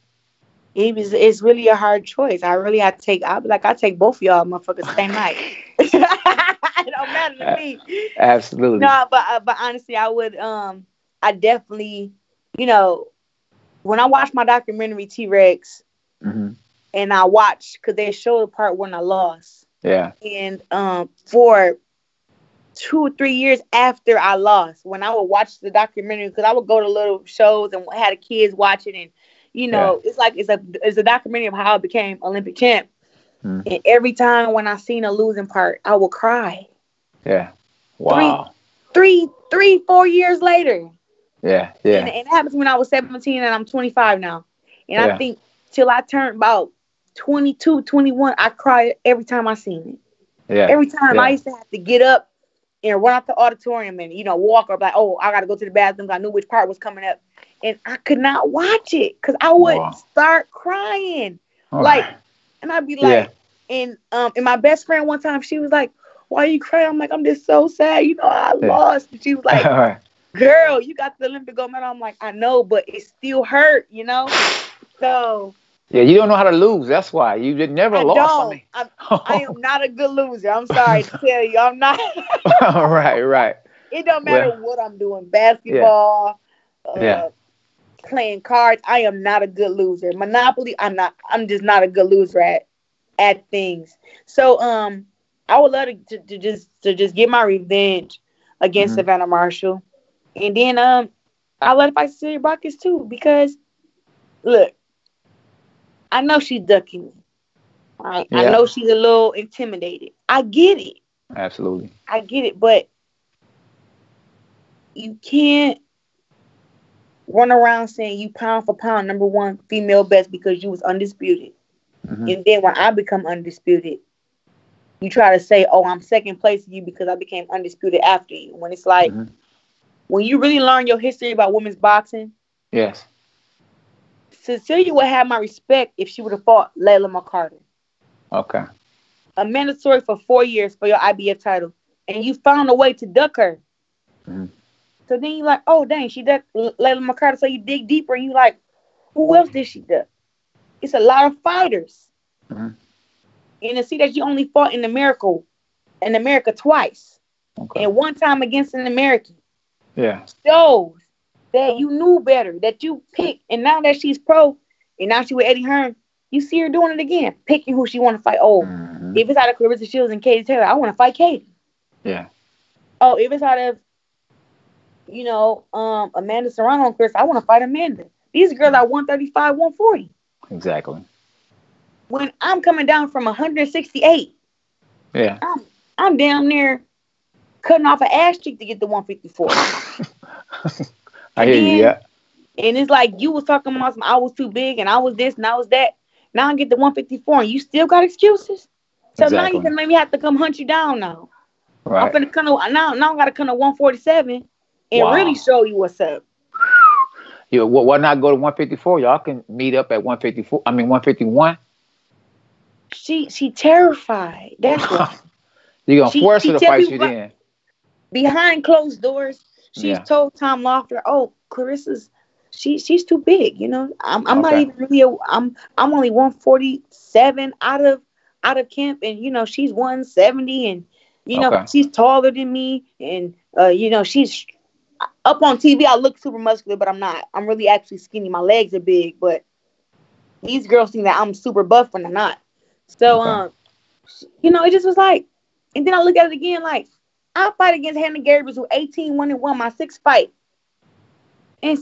it was it's really a hard choice. I really had to take I like I take both y'all motherfuckers same night. [laughs] it don't matter to me. Absolutely. No, but uh, but honestly, I would um I definitely you know when I watched my documentary T Rex hmm and I watched because they showed the part when I lost Yeah. and um for two three years after I lost, when I would watch the documentary, because I would go to little shows and had the kids watching, and you know, it's like it's a it's a documentary of how I became Olympic champ. Hmm. And every time when I seen a losing part, I would cry. Yeah. Wow. Three, three, four years later, Yeah. and, Yeah. and it happens when I was 17 and I'm 25 now. And Yeah. I think till I turned about 22, 21, I cried every time I seen it. Yeah. Every time Yeah. I used to have to get up and run out the auditorium and you know walk or be like, oh, I got to go to the bathroom. I knew which part was coming up, and I could not watch it because I would Wow. start crying. All like, and I'd be like, and um, and my best friend one time she was like, why are you crying? I'm like, I'm just so sad. You know, I Yeah. lost. And she was like, [laughs] right. girl, you got the Olympic gold medal. I'm like, I know, but it still hurt. You know. So Yeah, you don't know how to lose. That's why you did never I lost. Don't. I, mean. [laughs] I am not a good loser. I'm sorry to tell you, I'm not. [laughs] right, right. It don't matter well, what I'm doing. Basketball, yeah. Uh, yeah. playing cards. I am not a good loser. Monopoly, I'm not. I'm just not a good loser at at things. So, um, I would love to, to, to just to just get my revenge against mm-hmm. Savannah Marshall, and then um, I love to fight Cecilia Braekhus too because look, I know she's ducking me. Right? Yeah. I know she's a little intimidated. I get it. Absolutely. I get it, but you can't run around saying you pound for pound number one female best because you was undisputed. Mm-hmm. And then when I become undisputed, you try to say, "Oh, I'm second place to you because I became undisputed after you." When it's like, mm-hmm. when you really learn your history about women's boxing, yes, Cecilia would have my respect if she would have fought Layla McCarter. Okay. A mandatory for four years for your IBF title, and you found a way to duck her. Mm-hmm. So then you're like, oh dang, she ducked Layla McCarter. So you dig deeper and you like, who else did she duck? It's a lot of fighters. Mm-hmm. And to see that you only fought in America, in America twice, okay. and one time against an American, yeah, shows that you knew better, that you picked, and now that she's pro, and now she with Eddie Hearn, you see her doing it again, picking who she want to fight. Oh, mm-hmm. if it's out of Claressa Shields and Katie Taylor, I want to fight Katie. Yeah. Oh, if it's out of, you know, um, Amanda Serrano and Chris, I want to fight Amanda. These girls are 135, 140. Exactly. When I'm coming down from 168, yeah, I'm, I'm damn near cutting off an ass cheek to get the 154. [laughs] I hear you. Yeah. And it's like you was talking about some, I was too big and I was this and I was that. Now I get the 154 and you still got excuses. So exactly. now you can maybe have to come hunt you down now. Right. I'm gonna come to now. Now I gotta come to 147 and wow. really show you what's up. Yeah, well, why not go to 154? Y'all can meet up at 154. I mean 151. She she terrified. That's [laughs] why. You're gonna she, force her to fight you then. Behind closed doors, she's yeah. told Tom Loeffler, "Oh, Claressa's she she's too big. You know, I'm I'm okay. not even really. A, I'm I'm only 147 out of out of camp, and you know she's 170, and you know okay. she's taller than me, and uh, you know she's up on TV. I look super muscular, but I'm not. I'm really actually skinny. My legs are big, but these girls think that I'm super buff when I'm not. So okay. um, you know, it just was like, and then I look at it again, like I fight against Hanna Gabriels who 18 1 and 1, my sixth fight. And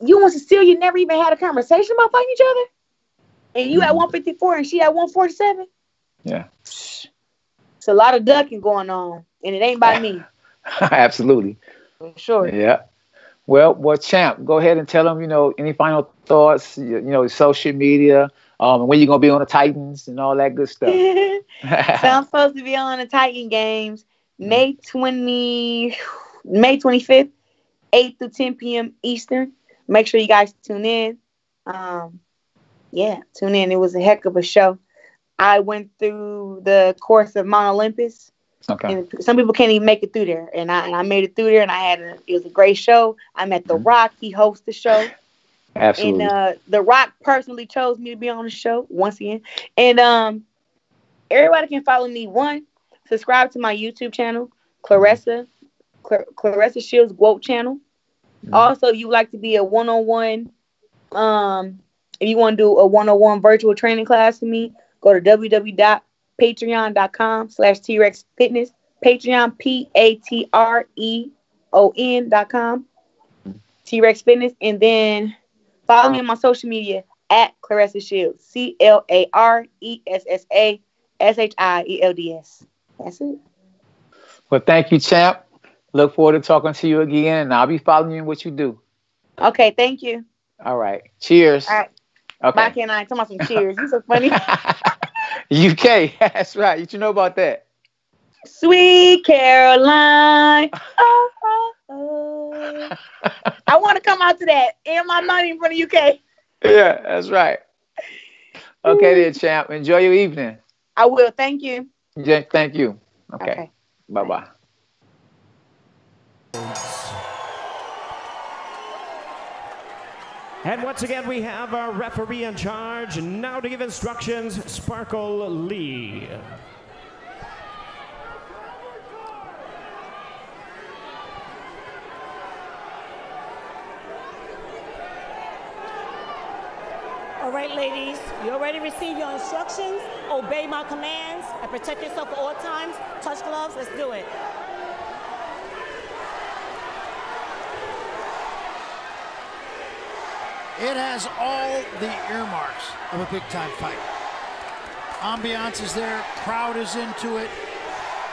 you and Cecilia never even had a conversation about fighting each other? And you mm-hmm. at 154 and she at 147? Yeah. It's a lot of ducking going on, and it ain't by me. [laughs] Absolutely. For sure. Yeah. Well, well, champ, go ahead and tell them, you know, any final thoughts, you, know, social media, um, when you gonna be on the Titans and all that good stuff. [laughs] so I'm [laughs] supposed to be on the Titan games May 20, May 25th, 8 to 10 p.m. Eastern. Make sure you guys tune in. Um, yeah, tune in. It was a heck of a show. I went through the course of Mount Olympus. Okay. And some people can't even make it through there, and I and I made it through there, and I had a, it was a great show. I met The mm-hmm. Rock. He hosts the show. Absolutely. And uh, The Rock personally chose me to be on the show once again. And um, everybody can follow me. One, subscribe to my YouTube channel, Claressa, Cl- Claressa Shields Quote channel. Mm-hmm. Also, you like to be a one-on-one, um, if you want to do a one-on-one virtual training class with me, go to www.patreon.com slash T-Rex Fitness. Patreon, P-A-T-R-E-O-N dot com. T-Rex Fitness. And then follow me on my social media at Claressa Shields. C-L-A-R-E-S-S-A-S-H-I-E-L-D-S. That's it. Well, thank you, champ. Look forward to talking to you again, and I'll be following you in what you do. Okay, thank you. All right. Cheers. All right. Okay. Bye, Ken. I talking about some cheers. You so funny. [laughs] UK. [laughs] That's right. You know about that. Sweet Caroline. Oh, oh, oh. I want to come out to that and my money in front of UK. Yeah, that's right. Okay, then, champ. Enjoy your evening. I will. Thank you. Yeah, thank you. Okay. okay. Bye bye. And once again, we have our referee in charge. Now to give instructions, Sparkle Lee. All right, ladies, you already received your instructions. Obey my commands and protect yourself at all times. Touch gloves, let's do it. It has all the earmarks of a big time fight. Ambiance is there, crowd is into it,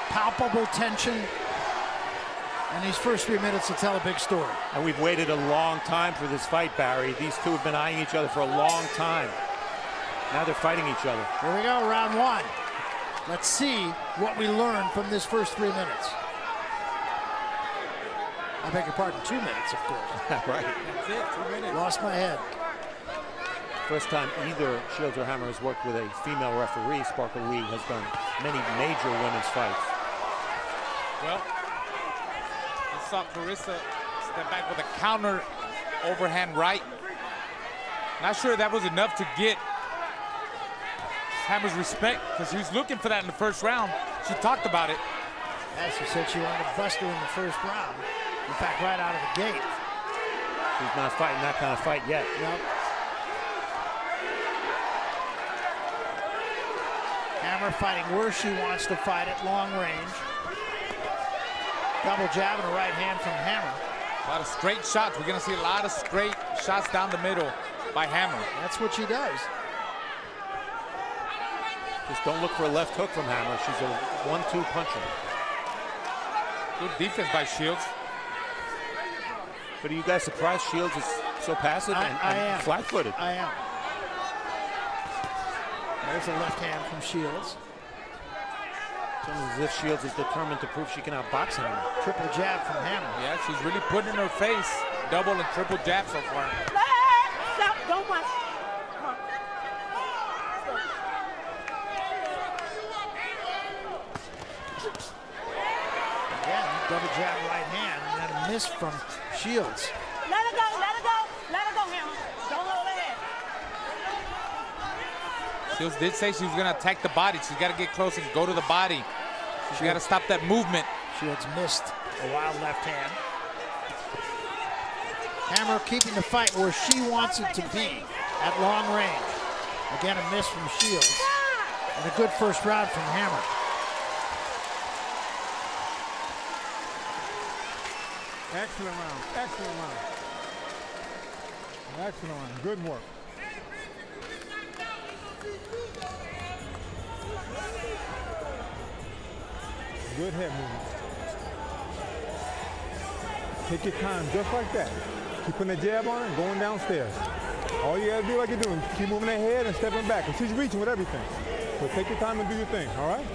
palpable tension. And these first three minutes will tell a big story. And we've waited a long time for this fight, Barry. These two have been eyeing each other for a long time. Now they're fighting each other. Here we go, round one. Let's see what we learn from this first three minutes. I beg your pardon, two minutes, of course. [laughs] right. That's it, two minutes. Lost my head. First time either Shields or Hammer has worked with a female referee, Sparkle Lee has done many major women's fights. Well, I saw Claressa step back with a counter overhand right. Not sure that was enough to get Hammer's respect because he was looking for that in the first round. She talked about it. Yeah, she said she wanted to bust her in the first round. In fact, right out of the gate. He's not fighting that kind of fight yet. Nope. Hammer fighting where she wants to fight at long range. Double jab and a right hand from Hammer. A lot of straight shots. We're going to see a lot of straight shots down the middle by Hammer. That's what she does. Just don't look for a left hook from Hammer. She's a one-two puncher. Good defense by Shields. But are you guys surprised Shields is so passive I, and, and flat-footed? I am. There's a left hand from Shields. It's almost as if Shields is determined to prove she can outbox Hammer. Triple jab from Hammer. Yeah, she's really putting in her face double and triple jab so far. Stop, don't watch. Again, double jab right hand, and then a miss from Shields. Let her go, let her go, let her go, Hammer. Don't hold her head. Shields did say she was going to attack the body. She's got to get close and go to the body. She's got to stop that movement. Shields missed a wild left hand. Hammer keeping the fight where she wants it to be at long range. Again, a miss from Shields. Ah! And a good first round from Hammer. Excellent round. Excellent round. Excellent round. Good work. Good head movement. Take your time, just like that. Keep putting the jab on and going downstairs. All you gotta do like you're doing, keep moving that head and stepping back. And she's reaching with everything. So take your time and do your thing, all right?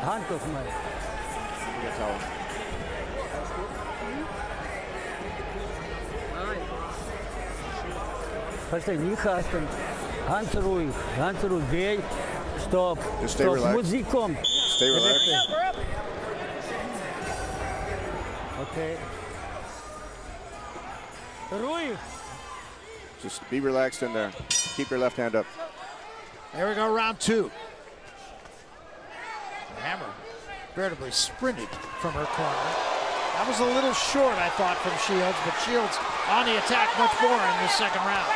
Handcuff, man. Verstehe, nicht hasten. Ganz ruhig, ganz ruhig. Geh, stopp. Just stay stopp. relaxed. Musik kommt. Stay relaxed. Okay. Ruhig. Just be relaxed in there. Keep your left hand up. There we go, round two. Hammer veritably sprinted from her corner. That was a little short, I thought, from Shields, but Shields on the attack much more in this second round.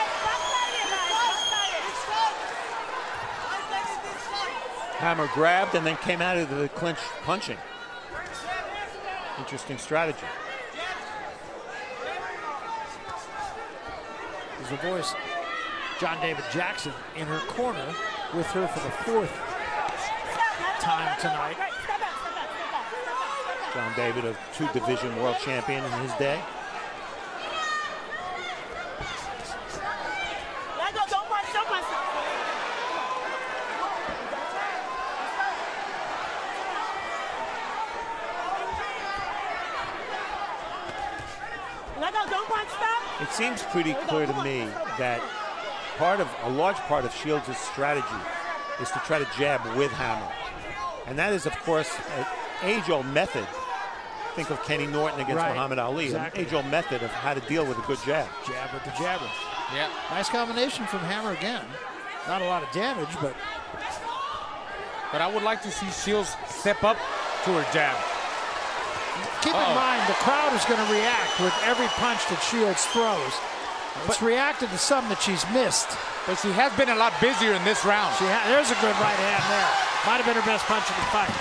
Hammer grabbed and then came out of the clinch punching. Interesting strategy. There's a voice, John David Jackson, in her corner with her for the fourth time tonight. John David, a two-division world champion in his day. It seems pretty clear to me that part of a large part of Shields' strategy is to try to jab with Hammer. And that is, of course, an age-old method think of Kenny Norton against Right. Muhammad Ali, Exactly. an age-old method of how to deal with a good jab. Jab with the jabber. Yeah. Nice combination from Hammer again. Not a lot of damage, but But I would like to see Shields step up to her jab. keep in Uh-oh. mind the crowd is going to react with every punch that Shields throws. It's reacted to some that she's missed. But she has been a lot busier in this round. She ha- there's a good right hand there. Might have been her best punch of the fight.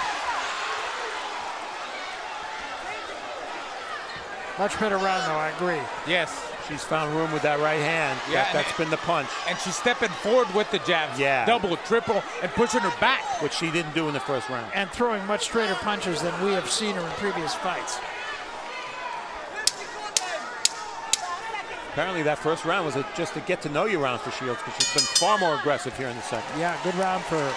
Much better round, though. I agree. Yes. She's found room with that right hand. Yeah, that, and has been the punch, And she's stepping forward with the jabs. Yeah. Double, triple, and pushing her back. which she didn't do in the first round. And throwing much straighter punches than we have seen her in previous fights. Apparently, that first round was a, just a get to know you round for Shields because she's been far more aggressive here in the second. Yeah, good round for her.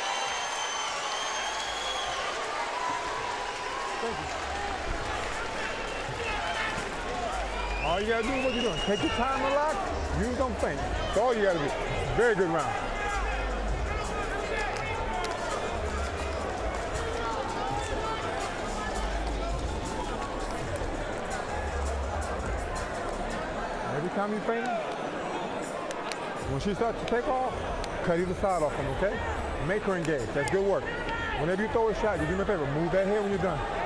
All you gotta do is what you're doing. Take your time, relax. You don't think. That's all you gotta do. Very good round. Every time you faint, when she starts to take off, cut either side off them, okay? Make her engage. That's good work. Whenever you throw a shot, you do me a favor, move that head when you're done.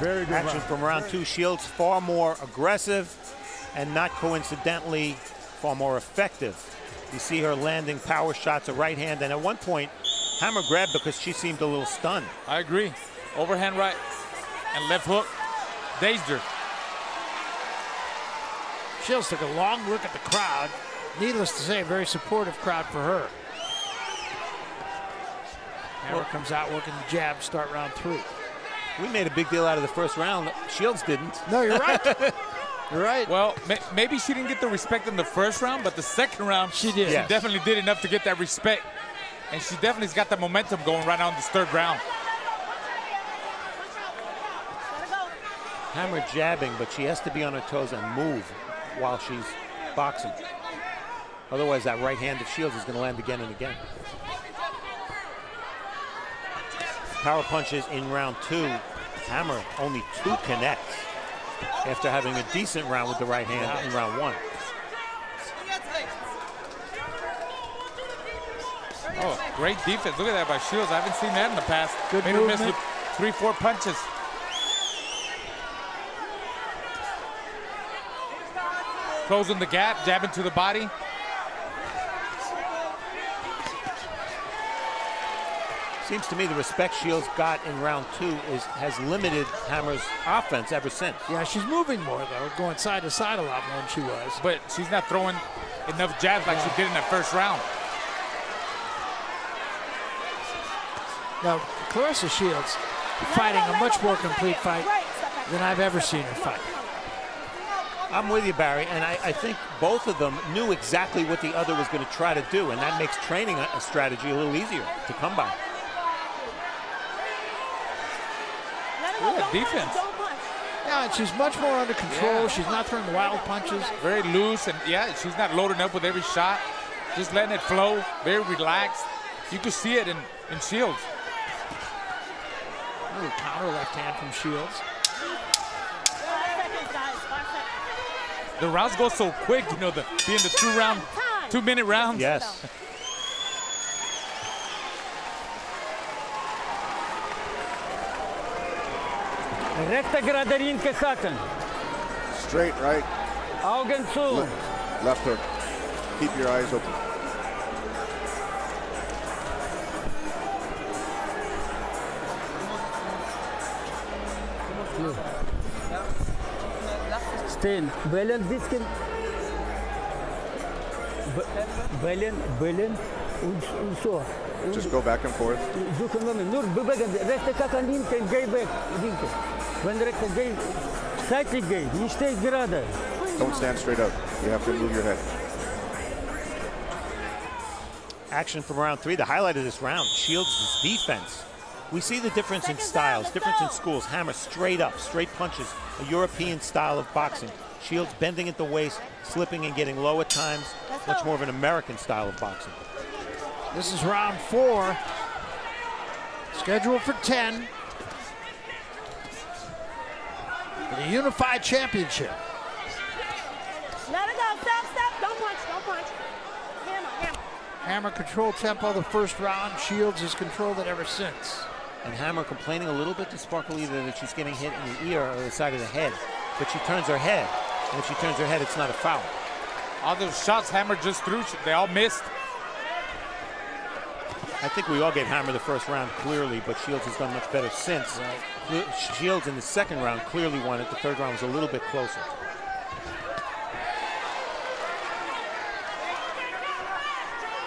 Very good Action round. from round two. Shields far more aggressive and not coincidentally far more effective. You see her landing power shots, a right hand, and at one point, Hammer grabbed because she seemed a little stunned. I agree. Overhand right and left hook dazed her. Shields took a long look at the crowd. Needless to say, a very supportive crowd for her. Hammer comes out working the jab, start round three. We made a big deal out of the first round. Shields didn't. No, you're right. [laughs] you're right. Well, may, maybe she didn't get the respect in the first round, but the second round, She did. She Yes. definitely did enough to get that respect. And she definitely's got the momentum going right now in this third round. Hammer jabbing, but she has to be on her toes and move while she's boxing. Otherwise, that right hand of Shields is going to land again and again. Power punches in round two. Hammer only two connects after having a decent round with the right hand in round one. Oh, great defense. Look at that by Shields. I haven't seen that in the past. Good Made her miss three, four punches. Closing the gap, jabbing to the body. Seems to me the respect Shields got in round two is has limited Hammer's offense ever since. Yeah, she's moving more, though, going side to side a lot more than she was. But she's not throwing enough jabs like she did in that first round. Now, Claressa Shields fighting a much more complete fight than I've ever seen her fight. I'm with you, Barry, and I, I think both of them knew exactly what the other was going to try to do, and that makes training a, a strategy a little easier to come by. Look at that defense. Yeah, and she's much more under control. Yeah. She's not throwing wild punches. Very loose, and yeah, she's not loading up with every shot. Just letting it flow, very relaxed. You can see it in, in Shields. Ooh, counter left hand from Shields. The rounds go so quick, you know, the being the two round, two minute rounds. Yes. Rechte gerade linke Haken. Straight right, Augen zu. left hook. Keep your eyes open. Stehen. Bellen bisschen. Be- Bellen, bellen und, und so. Just go back and forth. suchen Moment. Nur bewegen. Rechte Haken geh weg. Linke. Wenn rechte geh, seitlich geh. Nicht steh gerade. Don't stand straight up. You have to move your head. Action from round three. The highlight of this round, Shields' defense. We see the difference in styles, difference in schools. Hammer straight up, straight punches, a European style of boxing. Shields bending at the waist, slipping and getting low at times. Much more of an American style of boxing. This is round four. Scheduled for 10. For the Unified Championship. Let it go. Stop, stop. Don't punch. Don't punch. Hammer, hammer. Hammer controlled tempo the first round. Shields has controlled it ever since. And Hammer complaining a little bit to Sparkle either that she's getting hit in the ear or the side of the head. But she turns her head. And if she turns her head, it's not a foul. All those shots Hammer just threw, they all missed. I think we all gave Hammer the first round clearly, but Shields has done much better since. Right. Shields in the second round clearly won it. The third round was a little bit closer.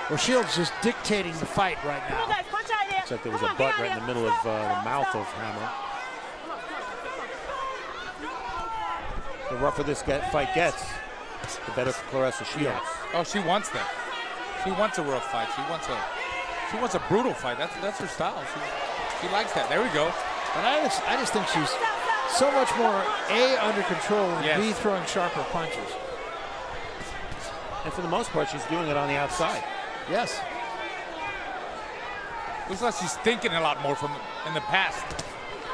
Well, Shields just dictating the fight right now. Guys, Looks like there was a butt right in the middle of uh, the mouth of Hammer. The rougher this get, fight gets, the better for Claressa Shields. Oh, she wants that. She wants a rough fight. She wants a she wants a brutal fight. That's that's her style. She she likes that. There we go. But I just I just think she's so much more A under control and Yes. B throwing sharper punches. And for the most part, she's doing it on the outside. Yes. Looks like she's thinking a lot more from in the past.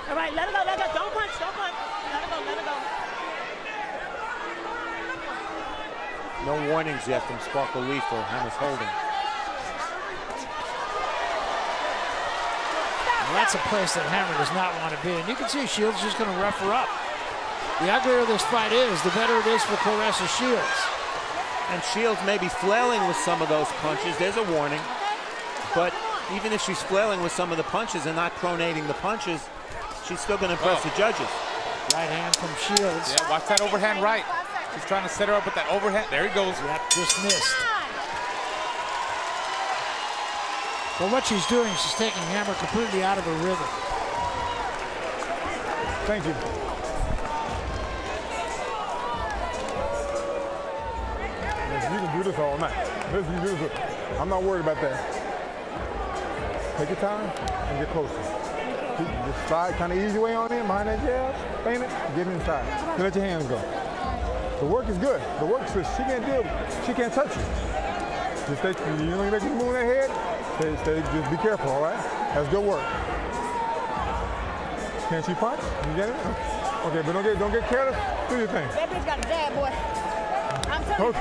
All right, let it go, let it go. Don't punch, don't punch. Let it go, let it go. No warnings yet from Sparkle Lee for Hammer's holding. Well, that's a place that Hammer does not want to be. And you can see Shields just going to rough her up. The uglier this fight is, the better it is for Claressa Shields. And Shields may be flailing with some of those punches. There's a warning. But even if she's flailing with some of the punches and not pronating the punches, she's still going to impress Oh. the judges. Right hand from Shields. Yeah, watch that overhand right. She's trying to set her up with that overhand. There he goes. Yep, just missed. Well, what she's doing, she's taking Hammer completely out of her rhythm. Thank you. You can do this all night. Do. I'm not worried about that. Take your time and get closer. Just slide kind of easy way on in behind that jab, feint it, get inside. Then let your hands go. The work is good. The work is good. She can't deal. She can't touch you. Just stay. You know, you make you move that head. Stay, stay. Just be careful. All right. That's good work. Can she punch? You get it? Okay, but don't get don't get careless. Do your thing. That bitch got a jab, boy. I'm telling you.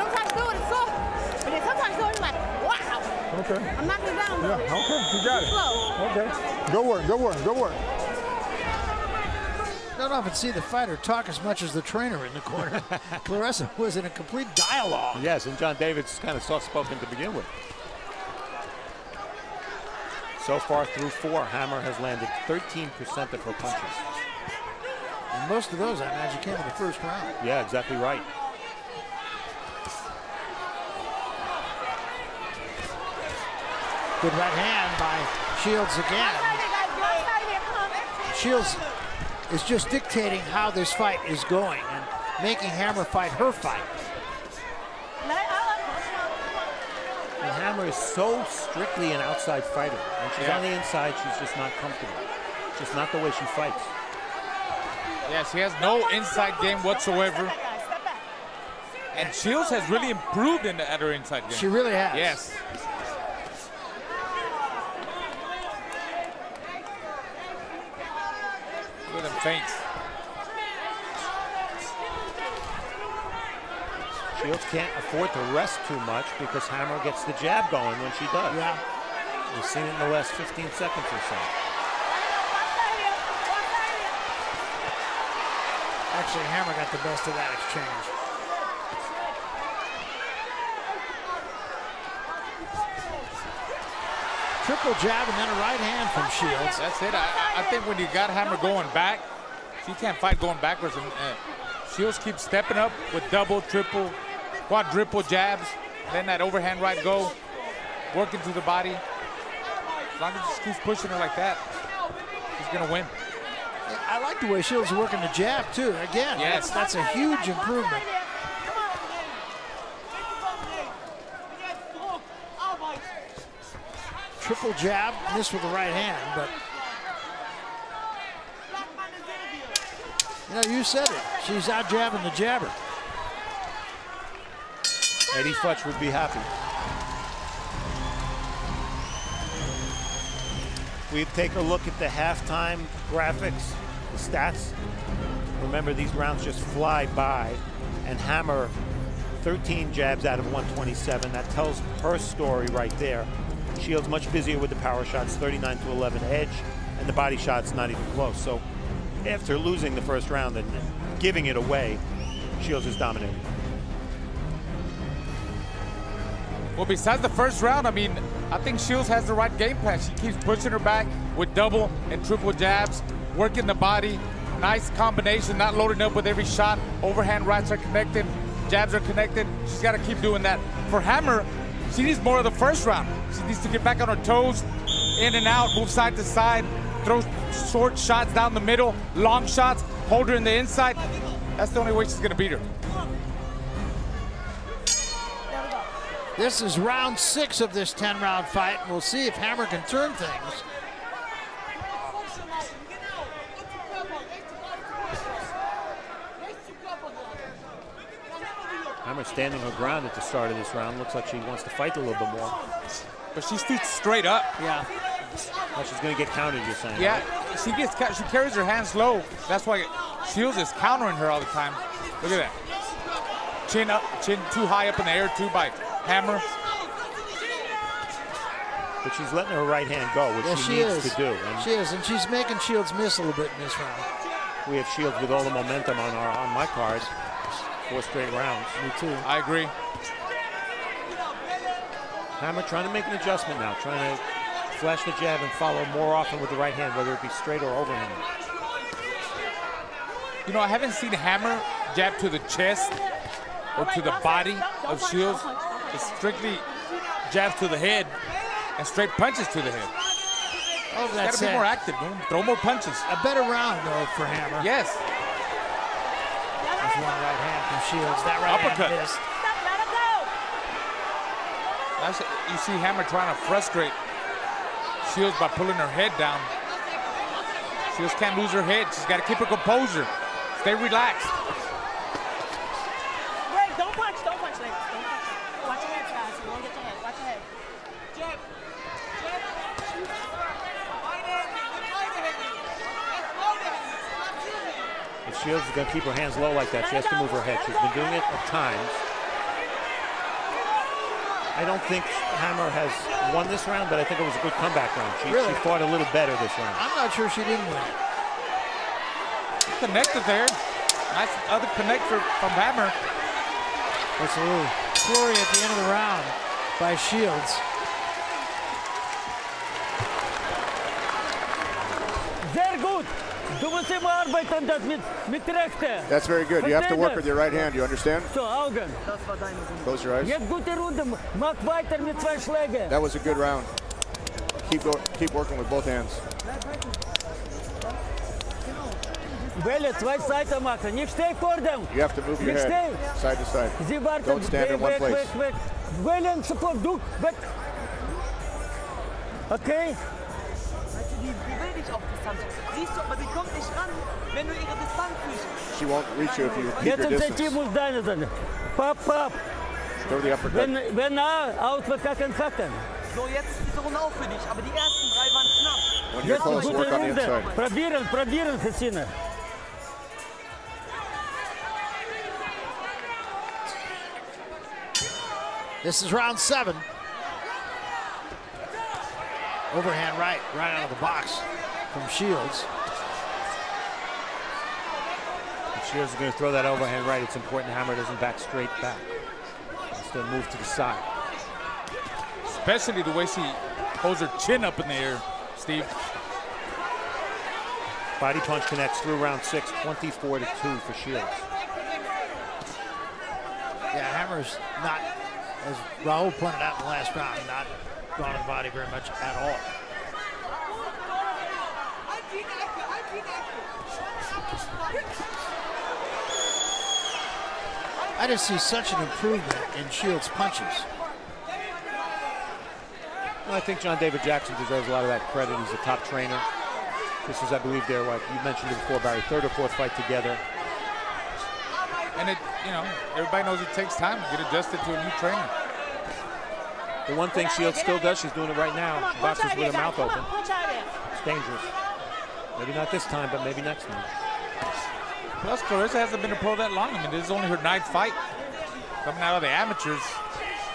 Sometimes do it, soft. But then sometimes do it, like, wow. Okay. I'm knocking it down, Yeah, okay, you got it. Slow. Okay. Go work, go work, go work. I don't often see the fighter talk as much as the trainer in the corner. [laughs] Claressa was in a complete dialogue. Yes, and John David's kind of soft-spoken to begin with. So far through four, Hammer has landed 13% of her punches. And most of those, I imagine, came in the first round. Yeah, exactly right. Good right hand by Shields again. Shields is just dictating how this fight is going and making Hammer fight her fight. And Hammer is so strictly an outside fighter. When she's Yeah. on the inside, she's just not comfortable. It's just not the way she fights. Yeah, she has no inside game whatsoever. And Shields has really improved in the, at her inside game. She really has. Yes. Look at them feints. Shields can't afford to rest too much because Hammer gets the jab going when she does. Yeah. We've seen it in the last 15 seconds or so. Actually, Hammer got the best of that exchange. Triple jab and then a right hand from Shields. That's it. I, I think when you got Hammer going back, she can't fight going backwards. And uh, Shields keeps stepping up with double, triple, quadruple jabs. Then that overhand right go, working through the body. As long as she keeps pushing her like that, she's gonna win. I like the way Shields is working the jab too. Again, Yes. that's, that's a huge improvement. Triple jab, missed with the right hand, but you know, you said it. She's out jabbing the jabber. Eddie Futch would be happy. We take a look at the halftime graphics, the stats. Remember, these rounds just fly by, and Hammer 13 jabs out of 127. That tells her story right there. Shields much busier with the power shots, 39 to 11 edge, and the body shots not even close. So after losing the first round and giving it away, Shields is dominating. Well, besides the first round, I mean, I think Shields has the right game plan. She keeps pushing her back with double and triple jabs, working the body. Nice combination, not loading up with every shot. Overhand rights are connected, jabs are connected. She's got to keep doing that. For Hammer, she needs more of the first round. She needs to get back on her toes, in and out, move side to side, throw short shots down the middle, long shots, hold her in the inside. That's the only way she's going to beat her. This is round six of this 10 round fight. We'll see if Hammer can turn things. Hammer standing her ground at the start of this round. Looks like she wants to fight a little bit more. But she she's straight up. Yeah. Well, she's going to get countered, you're saying. Yeah, right? she gets she carries her hands low. That's why Shields is countering her all the time. Look at that. Chin up, chin too high up in the air too by Hammer. But she's letting her right hand go, which yeah, she, she needs is. to do. And she is, and she's making Shields miss a little bit in this round. We have Shields with all the momentum on our on my card. Four straight rounds. Me too. I agree. Hammer trying to make an adjustment now, trying to flash the jab and follow more often with the right hand, whether it be straight or overhand. You know, I haven't seen Hammer jab to the chest or to the body of Shields. It's strictly jabs to the head and straight punches to the head. Oh, that's Got to be more active, man. Throw more punches. A better round, though, for Hammer. Yes. One right hand from Shields. That right Uppercut. hand missed. That's, you see Hammer trying to frustrate Shields by pulling her head down. Shields can't lose her head. She's got to keep her composure. Stay relaxed. Wait, don't punch, don't punch, ladies. Don't punch. Watch your head, guys. You won't get your head. Watch your head. Jab. If Shields is going to keep her hands low like that, she has to move her head. She's been doing it at times. I don't think Hammer has won this round, but I think it was a good comeback round. She, Really? she fought a little better this round. I'm not sure she didn't win. Connected there. Nice other connect for, from Hammer. That's a little flurry at the end of the round by Shields. Sehr gut. Du musst immer arbeiten das mit, mit rechte. That's very good. You have to work with your right hand. You understand? Close your eyes. Jetzt gute Runde. Mach weiter mit zwei Schlägen. That was a good round. Keep go, keep working with both hands. Welle, zwei Seiten machen. Nicht steh vor dem. You have to move your Nicht head side to side. Sie warten. Don't stand in one place. weg, weg. Du, weg. Okay? She won't reach you if you keep your distance. Zentrum muss deine sein. Pap, pap. Throw the uppercut. Wenn, wenn nah, aus wird kacken, kacken. So, jetzt ist diese Runde auch für dich, aber die ersten drei waren knapp. When you're Jetzt eine close, gute work on the Runde. inside. Probieren, probieren, Cecina. This is round seven. Overhand right, right out of the box from Shields. If Shields is going to throw that overhand right, it's important Hammer doesn't back straight back. Instead, move to the side. Especially the way she holds her chin up in the air, Steve. Body punch connects through round six, 24 to 2 for Shields. Yeah, Hammer's not, as Raul pointed out in the last round, not gone to the body very much at all. I just see such an improvement in Shields' punches. Well, I think John David Jackson deserves a lot of that credit. He's a top trainer. This is, I believe, their, what you mentioned it before, Barry, third or fourth fight together. And it, you know, everybody knows it takes time to get adjusted to a new trainer. The one thing Shields still does, she's doing it right now. She boxes with her mouth open. Punch out of there. It's dangerous. Maybe not this time, but maybe next time. Plus, Claressa hasn't been a pro that long. I mean, this is only her ninth fight. Coming out of the amateurs,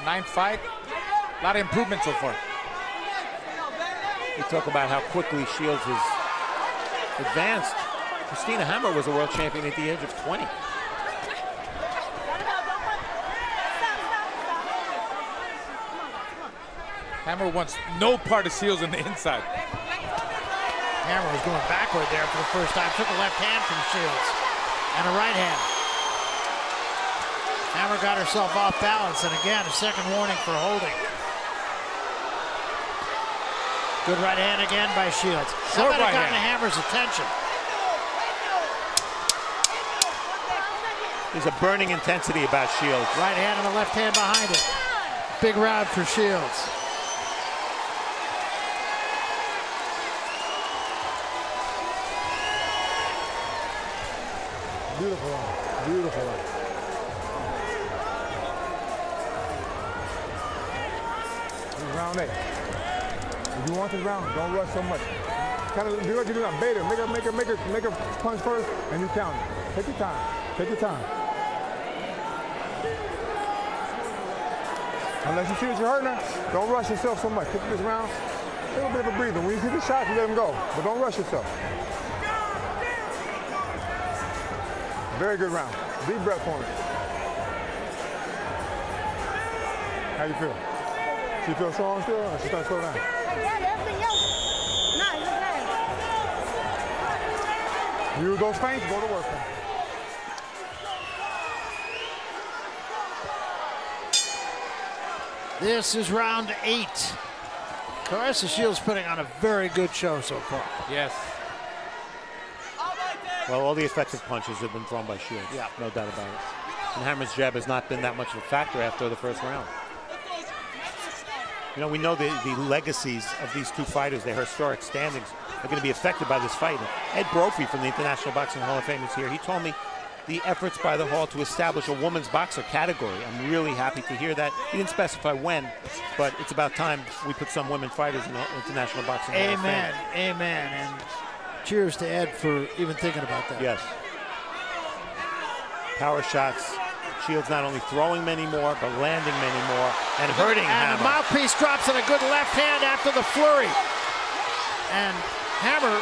ninth fight. A lot of improvement so far. We talk about how quickly Shields has advanced. Christina Hammer was a world champion at the age of 20. Hammer wants no part of Shields on the inside. Hammer was going backward there for the first time. Took a left hand from Shields and a right hand. Hammer got herself off balance, and again, a second warning for holding. Good right hand again by Shields. Short that right gotten hand. Hammer's attention. There's a burning intensity about Shields. Right hand and a left hand behind it. Big round for Shields. Beautiful round. Beautiful round. Round eight. If you want this round, don't rush so much. Kind of do like you do. Bait her. Make a make her, make her, make her punch first, and you count. Take your time. Take your time. Unless you see that you're hurting her, don't rush yourself so much. Take this round, a little bit of a breather. When you see the shot, you let him go. But don't rush yourself. Very good round. Deep breath on it. How you feel? She feel strong still? Or she starting to slow down? Use those feints, go to work. This is round eight. Claressa Shields putting on a very good show so far. Yes. Well, all the effective punches have been thrown by Shields. Yeah. No doubt about it. And Hammer's jab has not been that much of a factor after the first round. You know, we know the, the legacies of these two fighters, their historic standings, are going to be affected by this fight. Ed Brophy from the International Boxing Hall of Fame is here. He told me the efforts by the Hall to establish a women's boxer category. I'm really happy to hear that. He didn't specify when, but it's about time we put some women fighters in the International Boxing Hall of Fame. Amen. Amen. And cheers to Ed for even thinking about that. Yes. Power shots. Shields not only throwing many more, but landing many more and hurting And the Hammer. mouthpiece drops in a good left hand after the flurry. And Hammer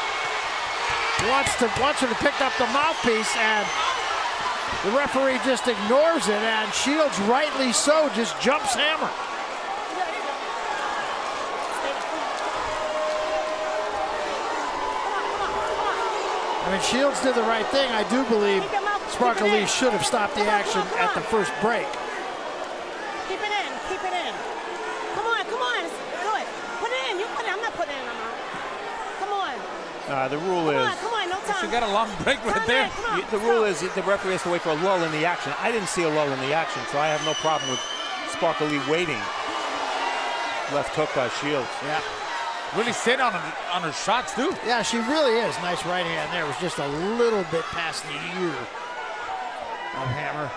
wants to wants her to pick up the mouthpiece, and the referee just ignores it. And Shields, rightly so, just jumps Hammer. I mean, Shields did the right thing. I do believe Sparkle Lee should have stopped the action at the first break. Keep it in. Keep it in. Come on. Come on. Do it. Put it in. You put it. I'm not putting it in. I'm not. Come on. Uh, the rule Come is on. Come on. No time. She got a long break right there. you- the rule is the referee has to wait for a lull in the action. I didn't see a lull in the action, so I have no problem with Sparkle Lee waiting. Left hook by Shields. Yeah. Really sit on her, on her shots too. Yeah, she really is. Nice right hand there. It was just a little bit past the ear of Hammer.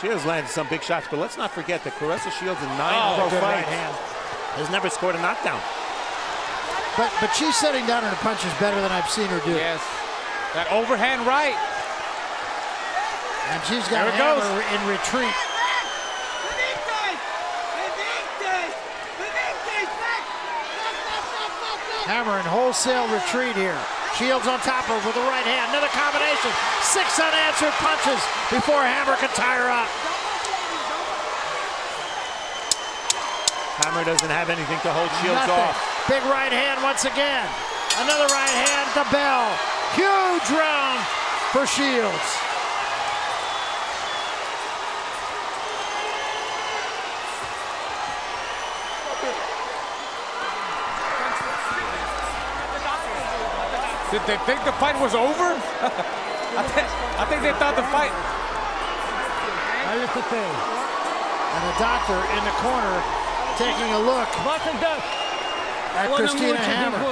She has landed some big shots, but let's not forget that Claressa Shields in nine Oh, pro good right fights hand. has never scored a knockdown. But but she's setting down her punches better than I've seen her do. Yes. That overhand right. And she's got There it goes. Hammer in retreat. Hammer in wholesale retreat here. Shields on top of with the right hand. Another combination. Six unanswered punches before Hammer can tire up. Hammer doesn't have anything to hold Shields Nothing. off. Big right hand once again. Another right hand to Bell. Huge round for Shields. Did they think the fight was over? [laughs] I, think, I think they thought the fight. That is the thing. And the doctor in the corner taking a look at Christina Hammer.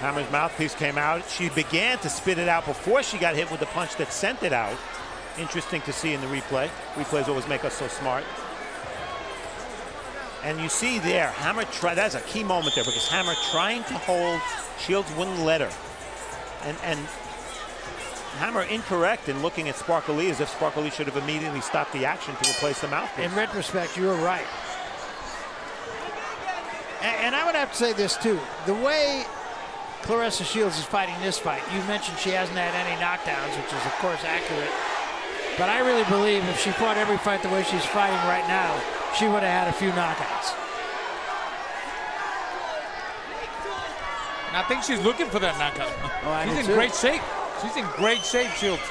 Hammer's mouthpiece came out. She began to spit it out before she got hit with the punch that sent it out. Interesting to see in the replay. Replays always make us so smart. And you see there, Hammer try. That's a key moment there because Hammer trying to hold Shields wouldn't let her, and and Hammer incorrect in looking at Sparkle Lee as if Sparkle Lee should have immediately stopped the action to replace the mouthpiece. In retrospect, you were right. And, and I would have to say this too: the way Claressa Shields is fighting this fight, you mentioned she hasn't had any knockdowns, which is of course accurate. But I really believe if she fought every fight the way she's fighting right now, she would have had a few knockouts. And I think she's looking for that knockout. Oh, she's in too. great shape. She's in great shape, Shields.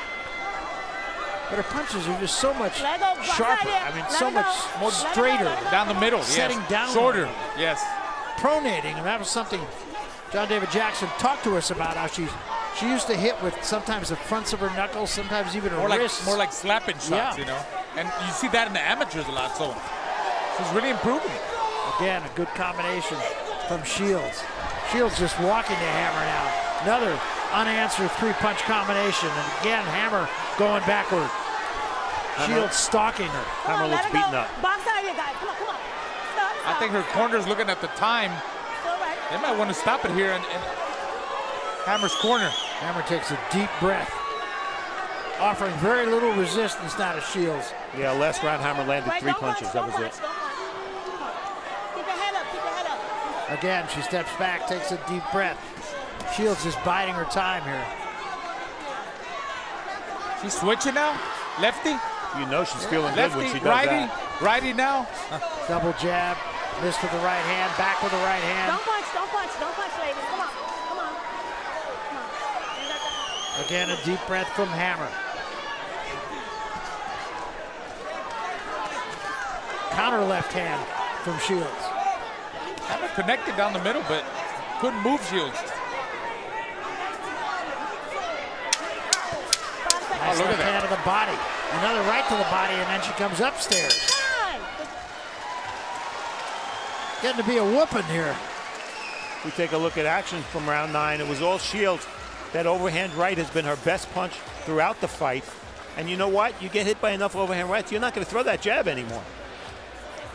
But her punches are just so much sharper. I mean, so much more straighter. Down the middle, Setting yes. down. Shorter, yes. Pronating, and that was something John David Jackson talked to us about. How she she used to hit with sometimes the fronts of her knuckles, sometimes even her More like more like slapping shots, Yeah. you know. And you see that in the amateurs a lot. So she's really improving. Again, a good combination from Shields. Shields just walking to Hammer now. Another unanswered three-punch combination, and again Hammer going backward. Hammer- Shields stalking her. Hammer looks Let her go. beaten up. Box out of here, guys. Come on, come on. Stop, I think her corner's looking at the time. All right. They might want to stop it here in, in Hammer's corner. Hammer takes a deep breath, offering very little resistance now to Shields. Yeah, last round Hammer landed three punches. That was it. don't punch. Come on. Keep your head up, keep your head up. Again, she steps back, takes a deep breath. Shields is biding her time here. She's switching now. Lefty, You know she's feeling good lefty, when she does righty, that. righty now. [laughs] Double jab, missed with the right hand, back with the right hand. Don't punch, don't punch, don't punch, ladies. Come on, come on. Come on. You got that. Again, a deep breath from Hammer. Counter left hand from Shields. Hammer connected down the middle, but couldn't move Shields. Nice oh, look at left that. hand to the body. Another right to the body, and then she comes upstairs. Getting to be a whooping here. We take a look at action from round nine. It was all Shields. That overhand right has been her best punch throughout the fight. And you know what? You get hit by enough overhand rights, you're not going to throw that jab anymore.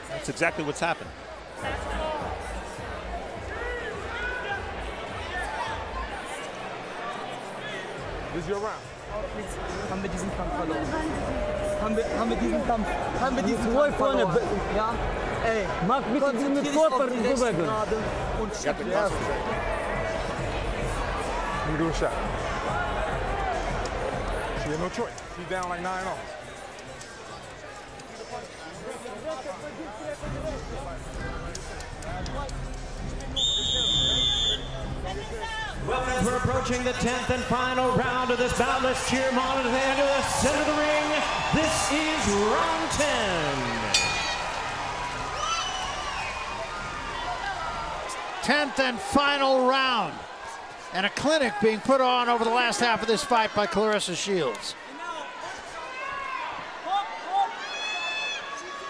That's exactly what's happened. Is your round. Haben wir diesen Kampf verloren. Haben wir, haben wir diesen Kampf, haben wir diesen Kampf verloren. Ja? Ey, mach bitte die mit Körper bewegen. Und Got the concentrate. Let me do a shot. She had no choice. She's down like 9 0. Well, as we're approaching the 10th and final round of this bout, let's cheer them on to the end of the center of the ring. This is round 10. Tenth and final round. And a clinic being put on over the last half of this fight by Claressa Shields.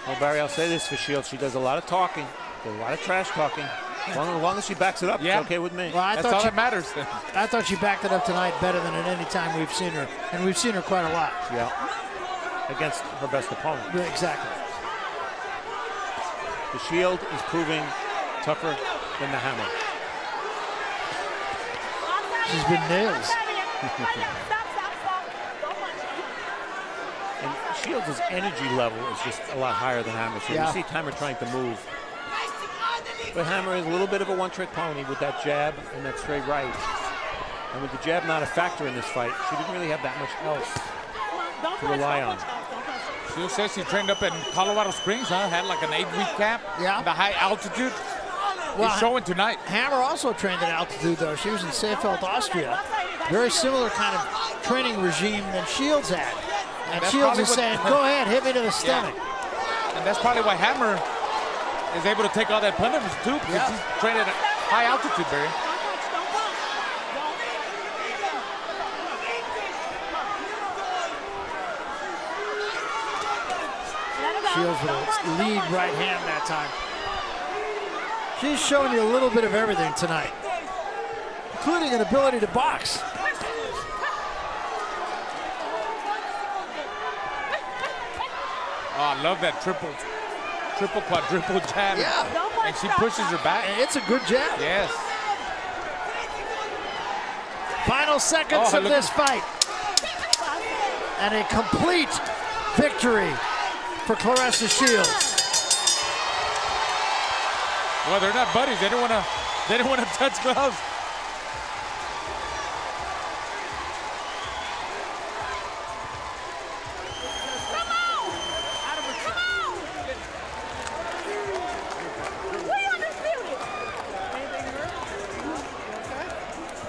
Well, Barry, I'll say this for Shields. She does a lot of talking, does a lot of trash talking. As long, as long as she backs it up, Yeah. it's okay with me. Well, I That's thought all she, that matters. I thought she backed it up tonight better than at any time we've seen her, and we've seen her quite a lot. Yeah. Against her best opponent. Yeah, Exactly. The Shield is proving tougher than the Hammer. She's been nails. And Shields' energy level is just a lot higher than Hammer. So Yeah. you see Hammer trying to move. But Hammer is a little bit of a one-trick pony with that jab and that straight right. And with the jab not a factor in this fight, she didn't really have that much else Don't to rely on. punch, guys. Don't punch. She says she trained up in Colorado Springs, huh? Had like an eight-week camp. Yeah. The high altitude. Well, He's showing tonight. Hammer also trained at altitude, though. She was in Seefeld, Austria. Very similar kind of training regime than Shields had. And That's Shields is saying, go ahead, hit me to the stomach. Yeah. And that's probably why Hammer is able to take all that punishment too, because Yeah. he's trained at high altitude, Barry. Don't punch, don't punch. Let her go. Shields with a lead right hand that time. She's showing you a little bit of everything tonight, including an ability to box. Oh, I love that triple triple, quadruple [laughs] jab. Yeah. And she pushes her back. It's a good jab. Yes. Final seconds Oh, of this fight. And a complete victory for Claressa Shields. Well, they're not buddies. They don't want to. They don't want to touch gloves.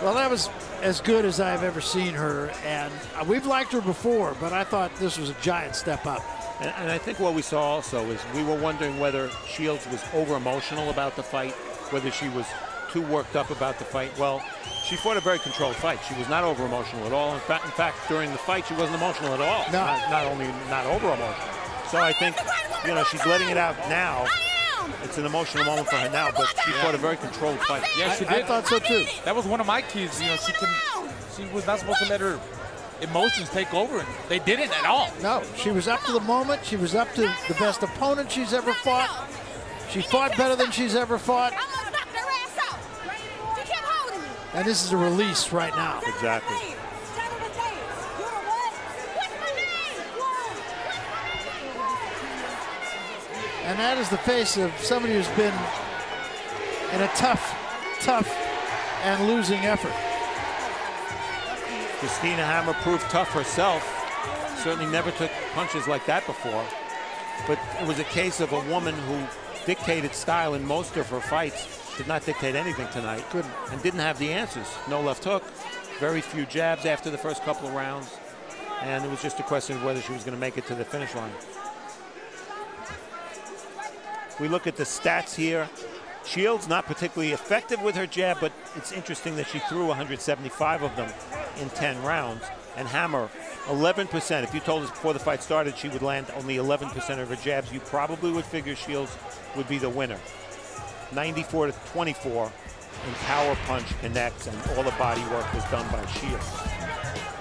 Well, that was as good as I've ever seen her, and uh, we've liked her before, but I thought this was a giant step up. And, and I think what we saw also is we were wondering whether Shields was over emotional about the fight, whether she was too worked up about the fight. Well, she fought a very controlled fight. She was not over emotional at all. In fact, in fact, during the fight, she wasn't emotional at all. No. Not, not only not over emotional. So I think, you know, she's letting it out now. It's an emotional moment for her now, but she fought a very controlled fight. Yeah, she I- I did. thought so, too. That was one of my keys. You know, she can. She was not supposed to let her emotions take over, and they didn't at all. No, she was up to the moment. She was up to the best opponent she's ever fought. She fought better than she's ever fought. And this is a release right now. Exactly. And that is the face of somebody who's been in a tough, tough and losing effort. Christina Hammer proved tough herself. Certainly never took punches like that before. But it was a case of a woman who dictated style in most of her fights. Did not dictate anything tonight. Couldn't. And didn't have the answers. No left hook. Very few jabs after the first couple of rounds. And it was just a question of whether she was going to make it to the finish line. We look at the stats here. Shields not particularly effective with her jab, but it's interesting that she threw 175 of them in 10 rounds. And Hammer, 11%. If you told us before the fight started she would land only 11% of her jabs, you probably would figure Shields would be the winner. 94 to 24 in power punch connects, and all the body work was done by Shields.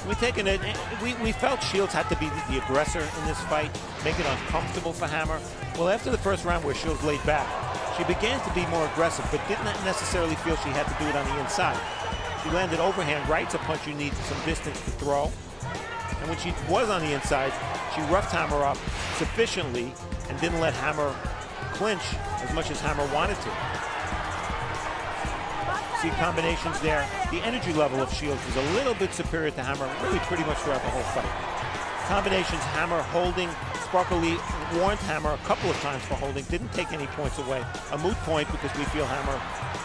We taken it. Eh, we, we felt Shields had to be the, aggressor in this fight, make it uncomfortable for Hammer. Well, after the first round where Shields laid back, she began to be more aggressive, but didn't necessarily feel she had to do it on the inside. She landed overhand right's a punch you need some distance to throw. And when she was on the inside, she roughed Hammer up sufficiently and didn't let Hammer clinch as much as Hammer wanted to. See combinations there. The energy level of Shields was a little bit superior to Hammer, really pretty much throughout the whole fight. Combinations, Hammer holding. Sparkle Lee warned Hammer a couple of times for holding, didn't take any points away. A moot point because we feel Hammer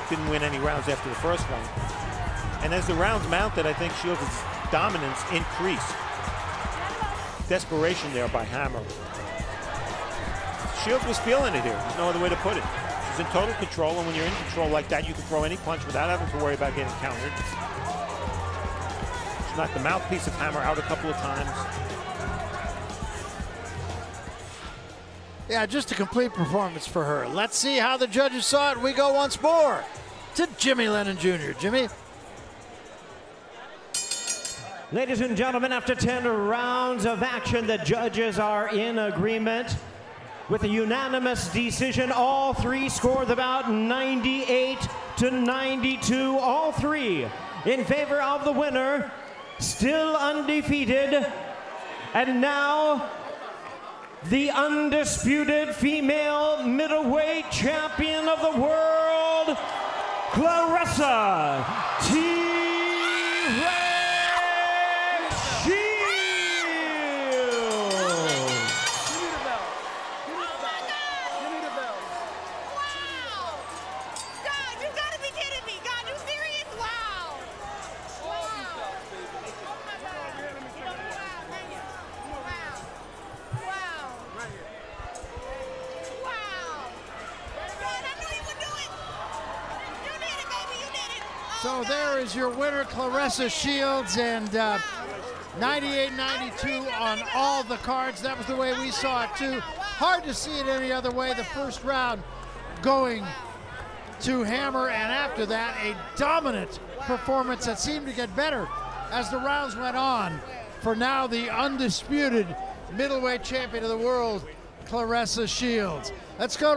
didn't win any rounds after the first one. And as the rounds mounted, I think Shields' dominance increased. Desperation there by Hammer. Shields was feeling it here. There's no other way to put it. She's in total control, and when you're in control like that, you can throw any punch without having to worry about getting countered. She knocked the mouthpiece of Hammer out a couple of times. Yeah, just a complete performance for her. Let's see how the judges saw it. We go once more to Jimmy Lennon Jr. Jimmy. Ladies and gentlemen, after 10 rounds of action, the judges are in agreement with a unanimous decision. All three scored about 98 to 92. All three in favor of the winner, still undefeated. And now, the undisputed female middleweight champion of the world, Claressa T. There is your winner, Claressa Shields, and uh, 98-92 on all the cards. That was the way we saw it too. Hard to see it any other way. The first round going to Hammer, and after that, a dominant performance that seemed to get better as the rounds went on. For now, the undisputed middleweight champion of the world, Claressa Shields. Let's go